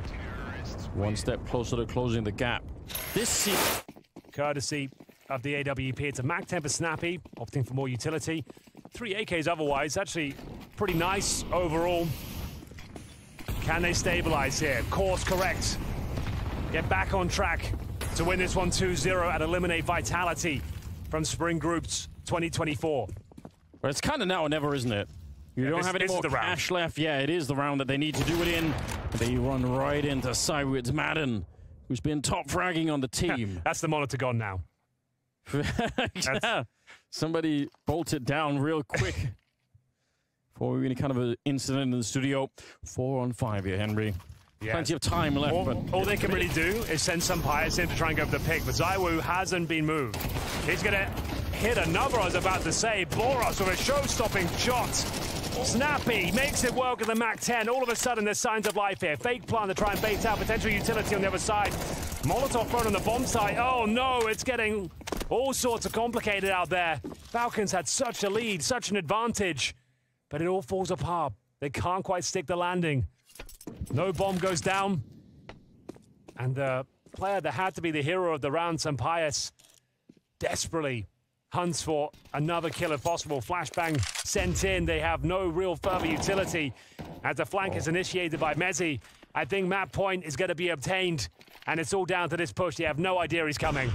one step closer to closing the gap. This seems Courtesy of the AWP, it's a MAC 10 for Snappi, opting for more utility. Three AKs otherwise, actually pretty nice overall. Can they stabilize here? Course correct. Get back on track to win this one 2-0 and eliminate Vitality from Spring Groups 2024. But it's kind of now or never, isn't it? You Yeah, don't this- have any more the round. cash left. Yeah, it is the round that they need to do it in. They run right into Cywitz Maden, who's been top fragging on the team. That's the monitor gone now. yeah. Somebody bolted down real quick for any kind of an incident in the studio. Four on five here, Henry. Yeah. Plenty of time left, All, but all they can really do is send some pirates in to try and go for the pick, but ZywOo hasn't been moved. He's going to hit another, I was about to say. Boros with a show-stopping shot. Snappi makes it work with the MAC-10. All of a sudden, there's signs of life here. Fake plan to try and bait out potential utility on the other side. Molotov thrown on the bomb site. Oh, no, it's getting all sorts of complicated out there. Falcons had such a lead, such an advantage, but it all falls apart. They can't quite stick the landing. No bomb goes down. And the player that had to be the hero of the round, SunPayus, desperately hunts for another kill if possible. Flashbang sent in. They have no real further utility. As the flank is initiated by mezii, I think map point is going to be obtained. And it's all down to this push. They have no idea he's coming.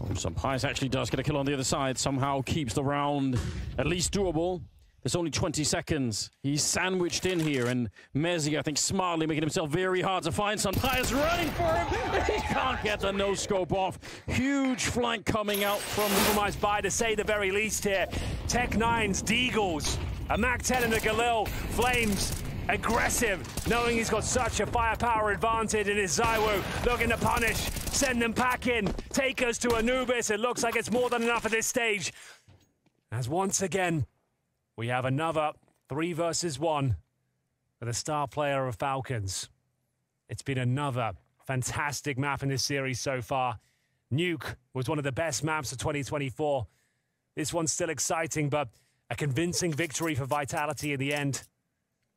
Oh, SunPayus actually does get a kill on the other side. Somehow keeps the round at least doable. There's only 20 seconds. He's sandwiched in here, and mezii, I think, smartly making himself very hard to find. SunPayus running for him. He can't get the no-scope off. Huge flank coming out from... Compromised by, to say the very least here. Tech-9's Deagles, a MAC-10 and a Galil. flameZ aggressive, knowing he's got such a firepower advantage in his ZywOo, looking to punish, send them packing, take us to Anubis. It looks like it's more than enough at this stage. As once again, we have another three versus one for the star player of Falcons. It's been another fantastic map in this series so far. Nuke was one of the best maps of 2024. This one's still exciting, but a convincing victory for Vitality in the end.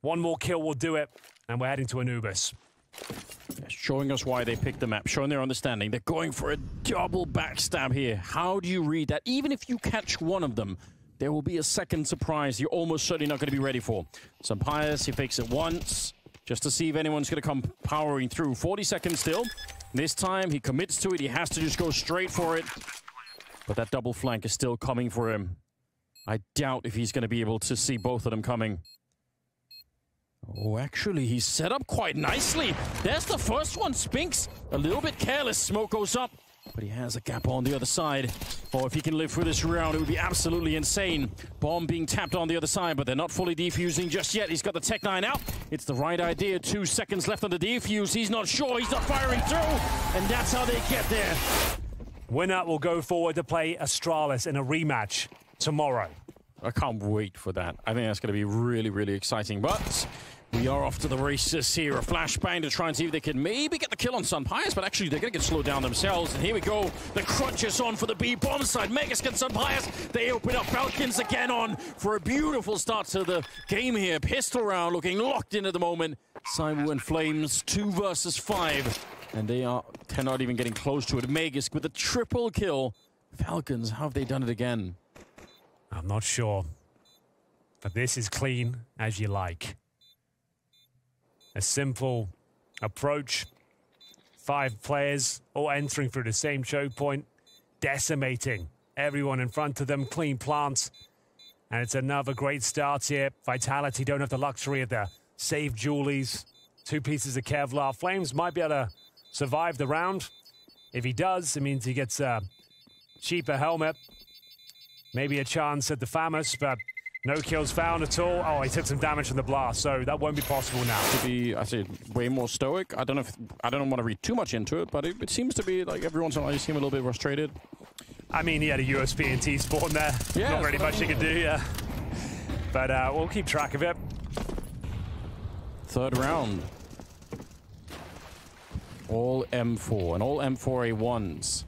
One more kill will do it, and we're heading to Anubis. Showing us why they picked the map, showing their understanding. They're going for a double backstab here. How do you read that? Even if you catch one of them, there will be a second surprise you're almost certainly not going to be ready for. SunPayus, he fakes it once, just to see if anyone's going to come powering through. 40 seconds still. This time, he commits to it. He has to just go straight for it. But that double flank is still coming for him. I doubt if he's going to be able to see both of them coming. Oh, actually, he's set up quite nicely. There's the first one. Spinx, a little bit careless. Smoke goes up. But he has a gap on the other side. Oh, if he can live through this round, it would be absolutely insane. Bomb being tapped on the other side, but they're not fully defusing just yet. He's got the Tech 9 out. It's the right idea. Two seconds left on the defuse. He's not sure. He's not firing through. And that's how they get there. Winner will go forward to play Astralis in a rematch tomorrow. I can't wait for that. I think that's going to be really, really exciting. But we are off to the races here. A flashbang to try and see if they can maybe get the kill on SunPayus, but actually they're going to get slowed down themselves. And here we go. The crunch is on for the B bomb side. Magisk and SunPayus. They open up. Falcons again on for a beautiful start to the game here. Pistol round looking locked in at the moment. ZywOo and flameZ, two versus five. And they are cannot even getting close to it. Magisk with a triple kill. Falcons, how have they done it again? I'm not sure. But this is clean as you like. A simple approach. Five players all entering through the same choke point, decimating everyone in front of them, clean plants. And it's another great start here. Vitality don't have the luxury of the save Julies. Two pieces of Kevlar. flameZ might be able to survive the round. If he does, it means he gets a cheaper helmet. Maybe a chance at the FAMAS, but no kills found at all. Oh, he took some damage from the blast, so that won't be possible now. To be, I say, way more stoic. I don't know if I don't want to read too much into it, but it, it seems to be like every once in a while you see him a little bit frustrated. I mean, he had a USP and T spawn there. Yeah, Not really much he could do, yeah. But uh, we'll keep track of it. Third round. All M4 and all M4A1s.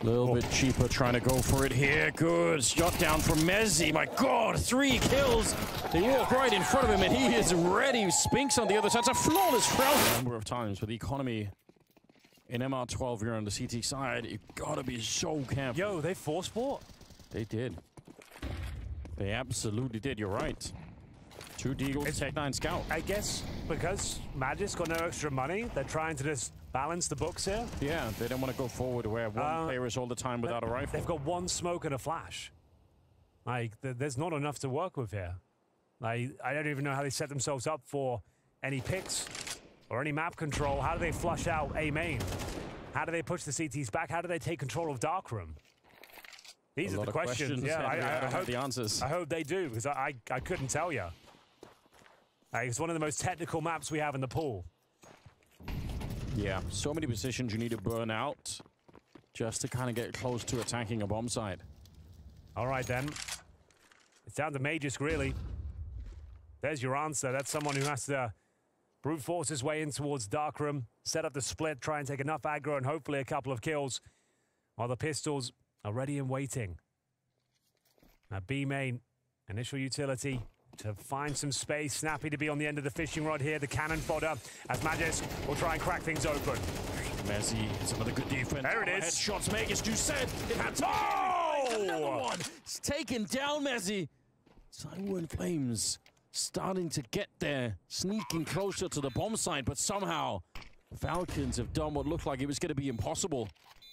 A little oh. bit cheaper trying to go for it here. Good shot down from mezii. My God, three kills. They walk right in front of him and he is ready. Spinx on the other side. It's a flawless round. A number of times for the economy in MR12 here on the CT side. You gotta be so careful. Yo, they force sport? They did. They absolutely did. You're right. Two Deagles, Tec-9 Scout. I guess because Magisk got no extra money, they're trying to just balance the books here. Yeah, they don't want to go forward where one uh, player is all the time without a rifle. They've got one smoke and a flash. Like, th there's not enough to work with here. Like, I don't even know how they set themselves up for any picks or any map control. How do they flush out A main? How do they push the CTs back? How do they take control of Darkroom? These a are the questions. questions. Yeah, I, I, I, hope the answers. I hope they do because I, I, I couldn't tell you. Uh, it's one of the most technical maps we have in the pool. Yeah, so many positions you need to burn out just to kind of get close to attacking a bomb site. All right, then. It's down to Magisk, really. There's your answer. That's someone who has to brute force his way in towards Darkroom, set up the split, try and take enough aggro and hopefully a couple of kills, while the pistols are ready and waiting. Now, B main, initial utility, to find some space. Snappi to be on the end of the fishing rod here. The cannon fodder as Magisk will try and crack things open. mezii, it's another good defense. There it oh, is. Headshots, Magisk, you said it had to oh! Another one. It's taken down mezii. ZywOo flameZ starting to get there, sneaking closer to the bomb site, but somehow Falcons have done what looked like it was going to be impossible.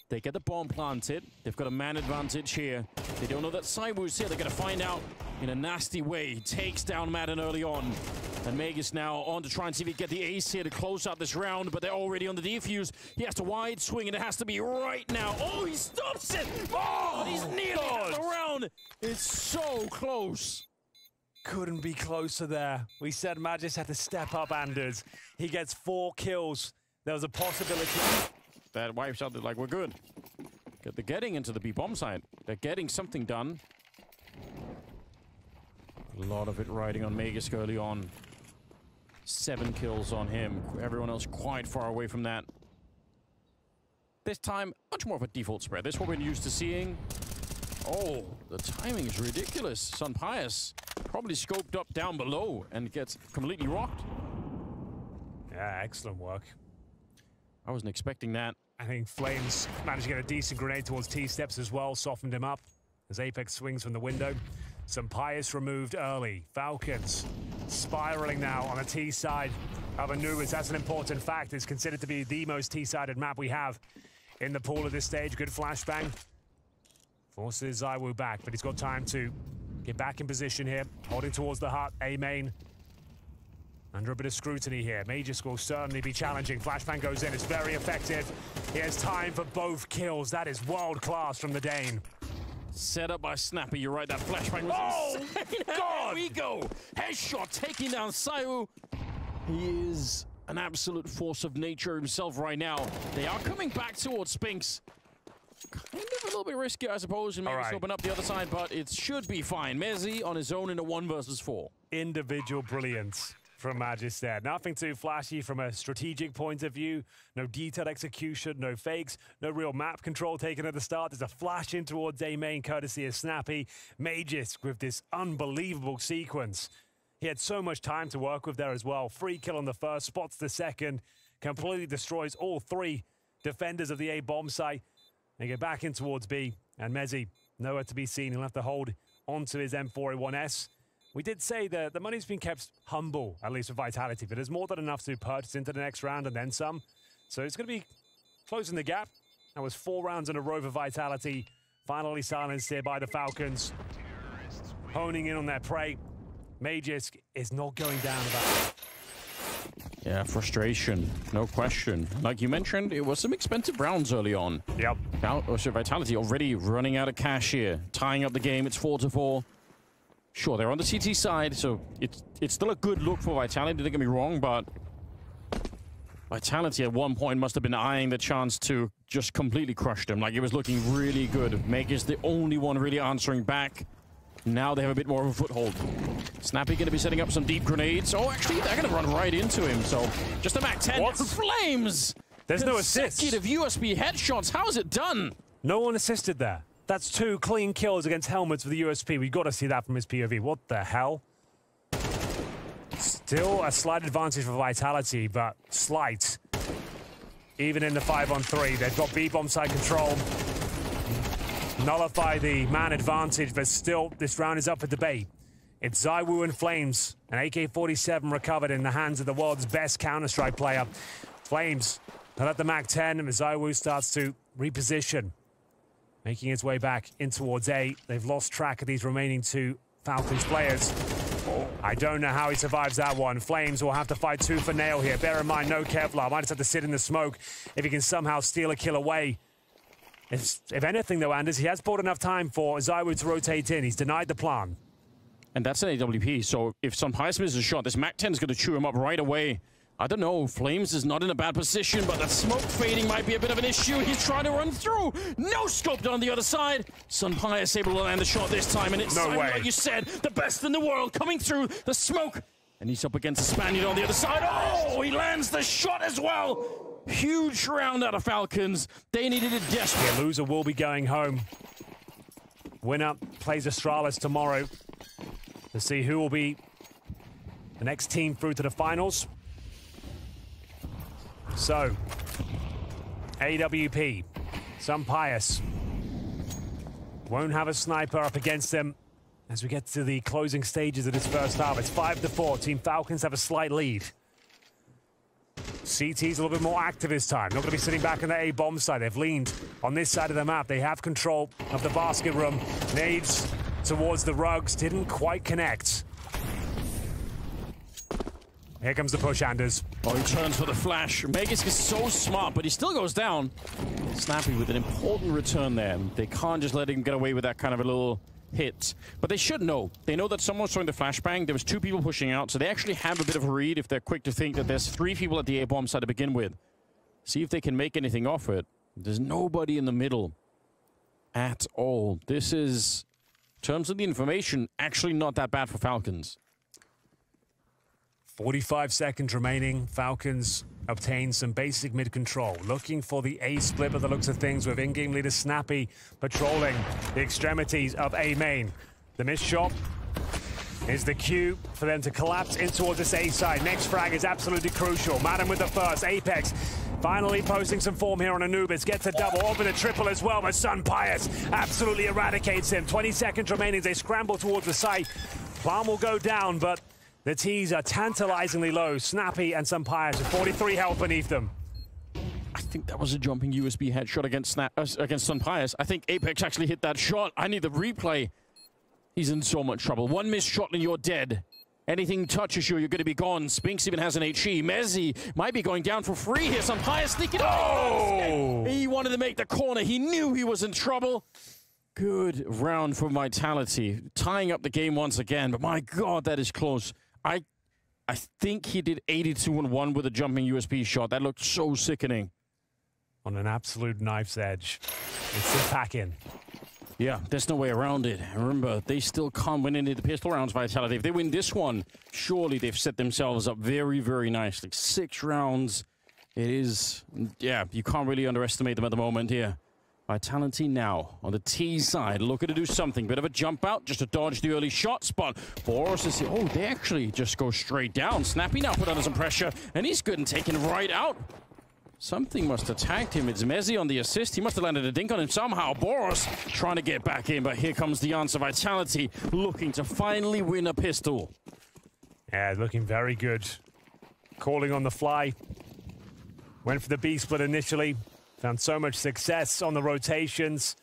They get the bomb planted. They've got a man advantage here. They don't know that ZywOo's here. They're going to find out in a nasty way. He takes down Maden early on. And Magisk now on to try and see if he can get the ace here to close out this round, but they're already on the defuse. He has to wide swing, and it has to be right now. Oh, he stops it! Oh, oh he's nearly God. the round. It's so close. Couldn't be closer there. We said Magisk had to step up, Anders. He gets four kills. There was a possibility. That wipes out, the- like, we're good. They're getting into the B-bomb site. They're getting something done. A lot of it riding on Magisk early on. Seven kills on him. Everyone else quite far away from that. This time, much more of a default spread. This is what we're used to seeing. Oh, the timing is ridiculous. SunPayus probably scoped up down below and gets completely rocked. Yeah, excellent work. I wasn't expecting that. I think flameZ managed to get a decent grenade towards T-steps as well, softened him up as Apex swings from the window. SunPayus removed early. Falcons spiraling now on the T side of Anubis. That's an important fact. It's considered to be the most T-sided map we have in the pool at this stage. Good flashbang. Forces ZywOo back, but he's got time to get back in position here. Holding towards the hut. A main under a bit of scrutiny here. Magisk will certainly be challenging. Flashbang goes in. It's very effective. He has time for both kills. That is world class from the Dane. Set up by Snappi. You're right. That flashbang was Oh, insane. God! We go. Headshot taking down ZywOo. He is an absolute force of nature himself right now. They are coming back towards Spinx. Kind of a little bit risky, I suppose, and maybe right. open up the other side, but it should be fine. mezii on his own in a one versus four. Individual brilliance from Magisk. Nothing too flashy from a strategic point of view. No detailed execution, no fakes, no real map control taken at the start. There's a flash in towards A main courtesy of Snappi. Magisk with this unbelievable sequence. He had so much time to work with there as well. Free kill on the first, spots the second, completely destroys all three defenders of the A bomb site. They get back in towards B, and mezii nowhere to be seen. He'll have to hold onto his M4A1S. We did say that the money's been kept humble, at least for Vitality, but there's more than enough to purchase into the next round and then some. So it's going to be closing the gap. That was four rounds in a row for Vitality. Finally silenced here by the Falcons. Honing in on their prey. Magisk is not going down about Yeah, frustration, no question. Like you mentioned, it was some expensive rounds early on. Yep. Now, so Vitality already running out of cash here, tying up the game. It's four to four. Sure, they're on the CT side, so it's it's still a good look for Vitality. Don't get me wrong, but Vitality at one point must have been eyeing the chance to just completely crush them. Like it was looking really good. Meg is the only one really answering back. Now they have a bit more of a foothold. Snappi going to be setting up some deep grenades. Oh, actually, they're going to run right into him. So just a Mac 10 What? flameZ. There's no assist. Consecutive USP headshots. How is it done? No one assisted there. That's two clean kills against helmets for the USP. We've got to see that from his POV. What the hell? Still a slight advantage for Vitality, but slight. Even in the 5 on 3, they've got B bomb side control. Nullify the man advantage, but still, this round is up for debate. It's ZywOo and flameZ, an AK-47 recovered in the hands of the world's best Counter-Strike player. flameZ, they're at the MAC-10, and ZywOo starts to reposition making his way back in towards A. They've lost track of these remaining two Falcons players. I don't know how he survives that one. flameZ will have to fight two for nail here. Bear in mind, no Kevlar. Might just have to sit in the smoke if he can somehow steal a kill away. If, if anything, though, Anders, he has bought enough time for ZywOo to rotate in. He's denied the plan. And that's an AWP, so if some misses a shot, this MAC-10 is going to chew him up right away. I don't know, flameZ is not in a bad position, but that smoke fading might be a bit of an issue. He's trying to run through. No scoped on the other side. SunPayus able to land the shot this time, and it's No Simon, way. like you said, the best in the world coming through the smoke. And he's up against the Spaniard on the other side. Oh, he lands the shot as well. Huge round out of Falcons. They needed it desperately. The loser will be going home. Winner plays Astralis tomorrow to see who will be the next team through to the finals. So, AWP, SunPayus. Won't have a sniper up against them as we get to the closing stages of this first half. It's 5 to 4. Team Falcons have a slight lead. CT's a little bit more active this time. Not going to be sitting back on the A bomb side. They've leaned on this side of the map. They have control of the basket room. Nades towards the rugs. Didn't quite connect. Here comes the push, Anders. Oh, he turns for the flash. Magisk is so smart, but he still goes down. Snappi with an important return there. They can't just let him get away with that kind of a little hit. But they should know. They know that someone's throwing the flashbang. There was two people pushing out, so they actually have a bit of a read if they're quick to think that there's three people at the A-bomb side to begin with. See if they can make anything off it. There's nobody in the middle at all. This is, in terms of the information, actually not that bad for Falcons. 45 seconds remaining. Falcons obtain some basic mid control. Looking for the A split by the looks of things with in-game leader Snappi patrolling the extremities of A main. The missed shot is the cue for them to collapse in towards this A side. Next frag is absolutely crucial. Maden with the first. Apex finally posting some form here on Anubis. Gets a double, over the triple as well, but SunPayus absolutely eradicates him. 20 seconds remaining. They scramble towards the site. Plan will go down, but the T's are tantalizingly low. Snappi and some Pius with 43 health beneath them. I think that was a jumping USP headshot against Snap uh, against SunPayus. I think Apex actually hit that shot. I need the replay. He's in so much trouble. One missed shot and you're dead. Anything touches you, you're going to be gone. Spinx even has an HE. mezii might be going down for free here. SunPayus sneaking. Oh! He wanted to make the corner. He knew he was in trouble. Good round for Vitality. Tying up the game once again. But my God, that is close. I I think he did 82 and 1 with a jumping USP shot. That looked so sickening. On an absolute knife's edge. It's a pack in. Yeah, there's no way around it. Remember, they still can't win any of the pistol rounds, Vitality. If they win this one, surely they've set themselves up very, very nicely. Six rounds. It is, yeah, you can't really underestimate them at the moment here. Vitality now on the T side, looking to do something. Bit of a jump out, just to dodge the early shot spot. Boros is, oh, they actually just go straight down. Snappi now put under some pressure, and he's good and taken right out. Something must have tagged him. It's mezii on the assist. He must have landed a dink on him somehow. Boros trying to get back in, but here comes the answer. Vitality looking to finally win a pistol. Yeah, looking very good. Calling on the fly. Went for the B split initially. Found so much success on the rotations.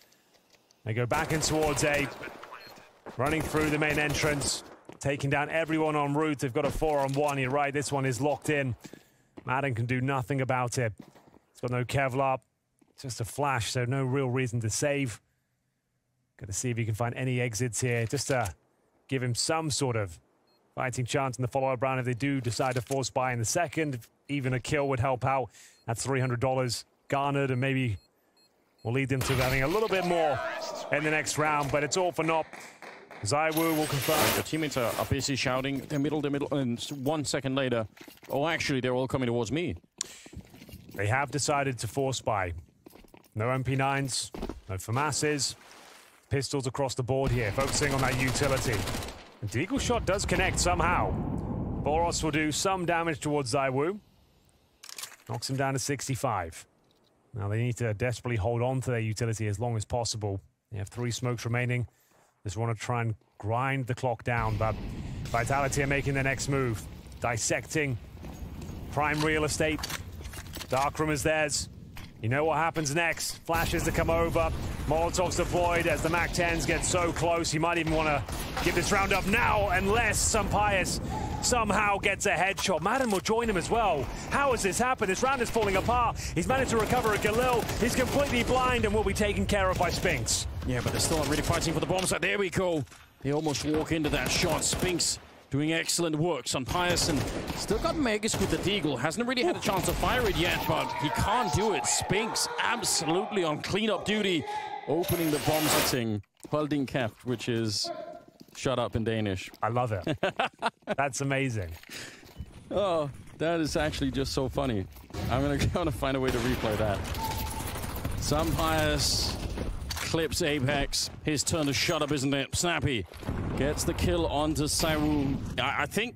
They go back in towards A. Running through the main entrance. Taking down everyone en route. They've got a four on one. You're right, this one is locked in. Maden can do nothing about it. It's got no Kevlar. Just a flash, so no real reason to save. Got to see if he can find any exits here. Just to give him some sort of fighting chance in the follow-up round if they do decide to force buy in the second. Even a kill would help out. That's $300 garnered and maybe will lead them to having a little bit more in the next round, but it's all for naught. ZywOo will confirm. The teammates are, are busy shouting, the middle, the middle, and one second later, oh, actually, they're all coming towards me. They have decided to force buy. No MP9s, no FAMASs, pistols across the board here, focusing on that utility. And Deagle shot does connect somehow. Boros will do some damage towards ZywOo. Knocks him down to 65. Now they need to desperately hold on to their utility as long as possible. They have three smokes remaining. Just want to try and grind the clock down, but Vitality are making their next move. Dissecting prime real estate. Darkroom is theirs. You know what happens next. Flashes to come over. Molotov's deployed as the MAC-10s get so close. You might even want to give this round up now unless SunPayus somehow gets a headshot. Maden will join him as well. How has this happened? This round is falling apart. He's managed to recover a Galil. He's completely blind and will be taken care of by Spinx. Yeah, but they're still not really fighting for the bomb site. There we go. They almost walk into that shot. Spinx doing excellent work. SunPayus and still got Magisk with the Deagle. Hasn't really had a chance to fire it yet, but he can't do it. Spinx absolutely on cleanup duty, opening the bomb setting. Holding Keft, which is shut up in Danish. I love it. That's amazing. Oh, that is actually just so funny. I'm gonna, gonna find a way to replay that. SunPayus clips Apex. His turn to shut up, isn't it? Snappi gets the kill onto ZywOo. I, I think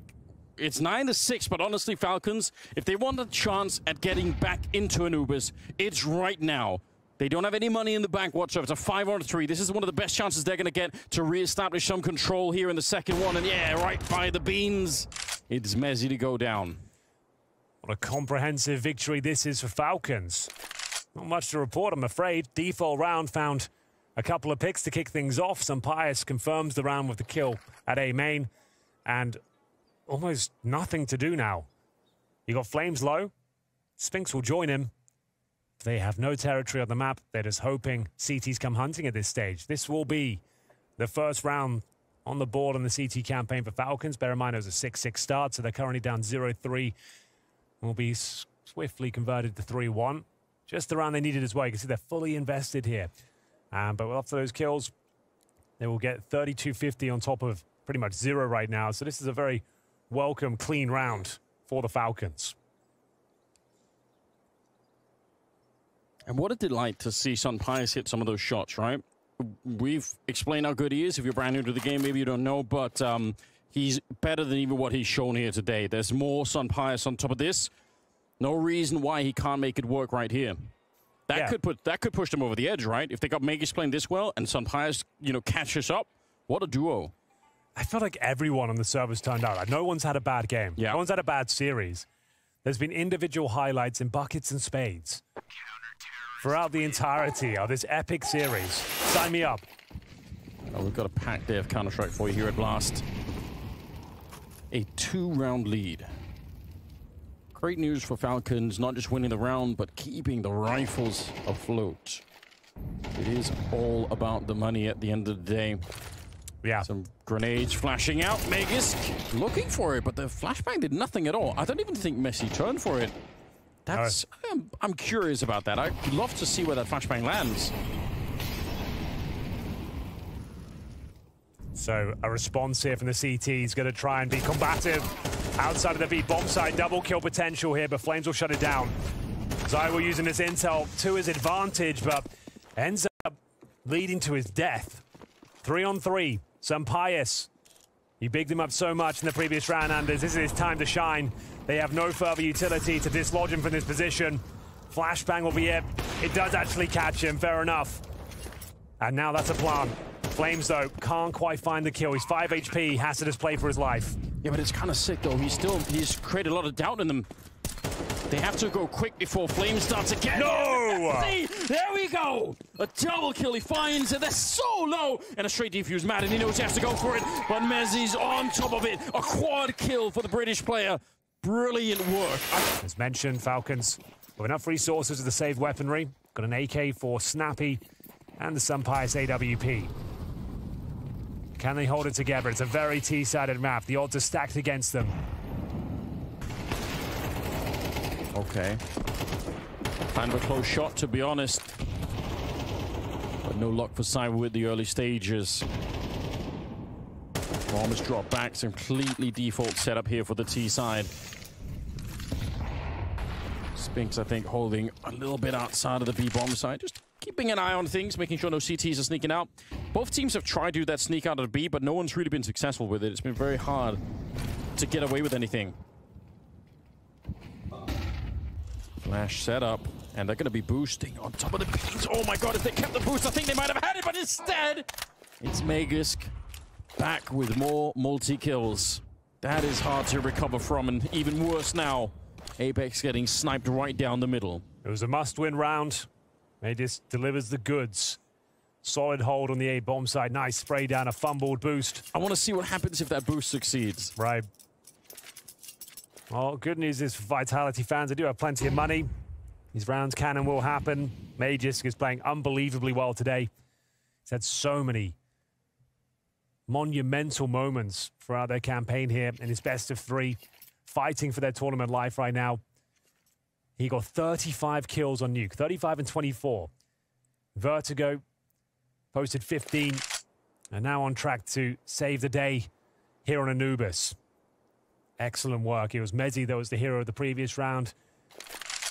it's 9 to 6, but honestly, Falcons, if they want a chance at getting back into Anubis, it's right now. They don't have any money in the bank whatsoever. It's a 5 on 3. This is one of the best chances they're going to get to re-establish some control here in the second one. And yeah, right by the beans. It's mezii to go down. What a comprehensive victory this is for Falcons. Not much to report, I'm afraid. Default round found a couple of picks to kick things off. SunPayus confirms the round with the kill at A main. And almost nothing to do now. You got flameZ low. Spinx will join him. They have no territory on the map. They're just hoping CTs come hunting at this stage. This will be the first round on the board in the CT campaign for Falcons. Bear in mind it was a 6-6 start, so they're currently down 0-3. Will be swiftly converted to 3-1. Just the round they needed as well. You can see they're fully invested here. Um, but after those kills, they will get 32.50 on top of pretty much zero right now. So this is a very welcome, clean round for the Falcons. And what a delight to see SunPayus hit some of those shots, right? We've explained how good he is. If you're brand new to the game, maybe you don't know, but um, he's better than even what he's shown here today. There's more SunPayus on top of this. No reason why he can't make it work right here. That yeah. could put that could push them over the edge, right? If they got Magisk playing this well and SunPayus, you know, catches up, what a duo. I feel like everyone on the servers turned out. Like no one's had a bad game. Yeah. No one's had a bad series. There's been individual highlights in buckets and spades throughout the entirety of this epic series. Sign me up. Oh, we've got a packed day of Counter-Strike for you here at Blast. A two-round lead. Great news for Falcons, not just winning the round, but keeping the rifles afloat. It is all about the money at the end of the day. Yeah. Some grenades flashing out. Magisk looking for it, but the flashbang did nothing at all. I don't even think mezii turned for it. That's I'm, I'm curious about that. I'd love to see where that flashbang lands. So a response here from the CT is going to try and be combative outside of the V bomb side. Double kill potential here, but flameZ will shut it down. ZywOo using his intel to his advantage, but ends up leading to his death. Three on three. SunPayus. He bigged him up so much in the previous round, and This is his time to shine. They have no further utility to dislodge him from this position. Flashbang will be it. It does actually catch him, fair enough. And now that's a plan. flameZ, though, can't quite find the kill. He's 5 HP, has to just play for his life. Yeah, but it's kind of sick, though. He's still, he's created a lot of doubt in them. They have to go quick before flameZ starts again. No! See, there we go. A double kill. He finds it. They're so low. And a straight defuse. Maden, he knows he has to go for it. But mezii's on top of it. A quad kill for the British player. Brilliant work. As mentioned, Falcons with enough resources to the saved weaponry. Got an AK for Snappi and the SunPayus AWP. Can they hold it together? It's a very T-sided map. The odds are stacked against them. Okay. Kind of a close shot, to be honest. But no luck for ZywOo with the early stages. Bombs drop back. Completely default setup here for the T side. Spinx, I think, holding a little bit outside of the B-bomb side. Just keeping an eye on things, making sure no CTs are sneaking out. Both teams have tried to do that sneak out of the B, but no one's really been successful with it. It's been very hard to get away with anything. Flash setup, and they're going to be boosting on top of the beams. Oh my god, if they kept the boost, I think they might have had it, but instead, it's Magisk back with more multi-kills. That is hard to recover from, and even worse now, Apex getting sniped right down the middle. It was a must-win round. Magisk delivers the goods. Solid hold on the A bomb side. Nice spray down, a fumbled boost. I want to see what happens if that boost succeeds. Right. Well, good news is for Vitality fans, they do have plenty of money. These rounds can and will happen. Magisk is playing unbelievably well today. He's had so many monumental moments throughout their campaign here in his best of three, fighting for their tournament life right now. He got 35 kills on Nuke, 35 and 24. Vertigo posted 15, and now on track to save the day here on Anubis. Excellent work. It was mezii that was the hero of the previous round.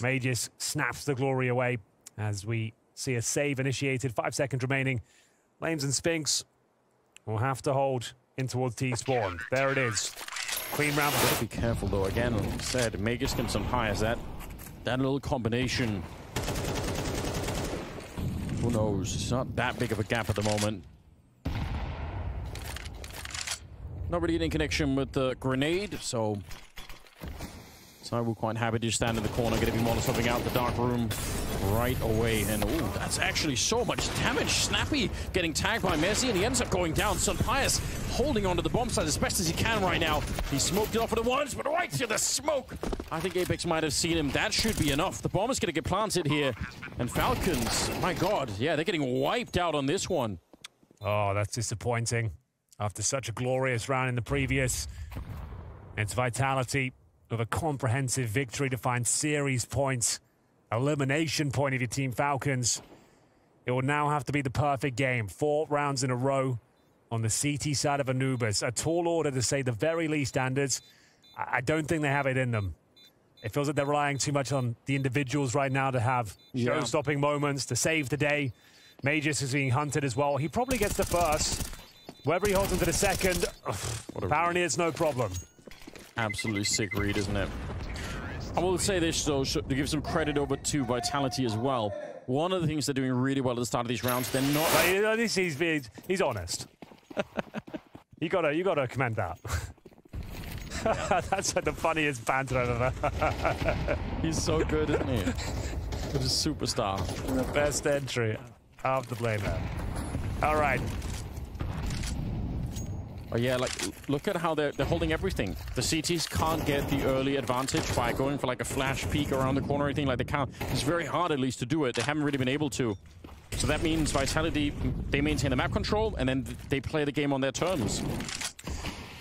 Magisk snaps the glory away as we see a save initiated. Five seconds remaining. flameZ and Spinx will have to hold in towards T-spawn. There it is. Clean round. Gotta be careful though. Again, like said, Magisk and SunPayus. That that little combination. Who knows? It's not that big of a gap at the moment. Not really any connection with the grenade, so So we're quite happy to stand in the corner, to be molotoving out the dark room right away. And oh, that's actually so much damage. Snappi getting tagged by mezii, and he ends up going down. SunPayus holding onto the bomb site as best as he can right now. He smoked it off at once, but right to the smoke. I think Apex might have seen him. That should be enough. The bomb is going to get planted here. And Falcons, my God, yeah, they're getting wiped out on this one. Oh, that's disappointing. After such a glorious round in the previous, it's Vitality with a comprehensive victory to find series points, elimination point of your team Falcons. It will now have to be the perfect game. Four rounds in a row on the CT side of Anubis. A tall order to say the very least standards. I don't think they have it in them. It feels like they're relying too much on the individuals right now to have Yeah. show-stopping moments to save the day. Magisk is being hunted as well. He probably gets the first. Whether he holds him to the second, apparently it's no problem. Absolutely sick read, isn't it? I will say this, though, to give some credit over to Vitality as well. One of the things they're doing really well at the start of these rounds, they're not... But this he's he's, he's honest. you gotta you gotta commend that. That's like the funniest banter I've ever. He's so good, isn't he? He's a superstar. the best entry of the blame man. All right. Oh yeah, like look at how they're they're holding everything. The CTs can't get the early advantage by going for like a flash peek around the corner or anything like they can't. It's very hard at least to do it. They haven't really been able to. So that means Vitality they maintain the map control and then they play the game on their terms.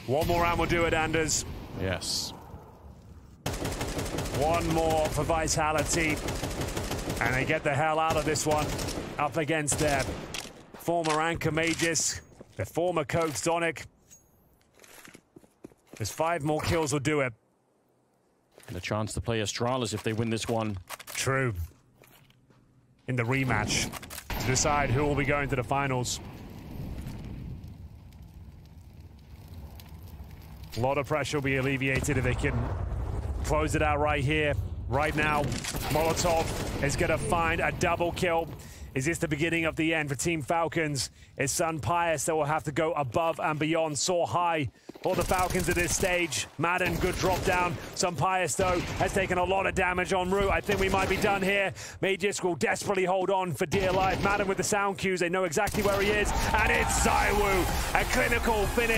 One more round will do it, Anders. Yes. One more for Vitality. And they get the hell out of this one. Up against their former anchor Magisk, their former coach zonic. There's five more kills will do it. And a chance to play Astralis if they win this one. True. In the rematch to decide who will be going to the finals. A lot of pressure will be alleviated if they can close it out right here, right now. Molotov is going to find a double kill. Is this the beginning of the end for Team Falcons? It's SunPayus that will have to go above and beyond. Soar high for the Falcons at this stage. Maden, good drop down. SunPayus, though, has taken a lot of damage en route. I think we might be done here. Magisk will desperately hold on for dear life. Maden with the sound cues. They know exactly where he is. And it's ZywOo. A clinical finish.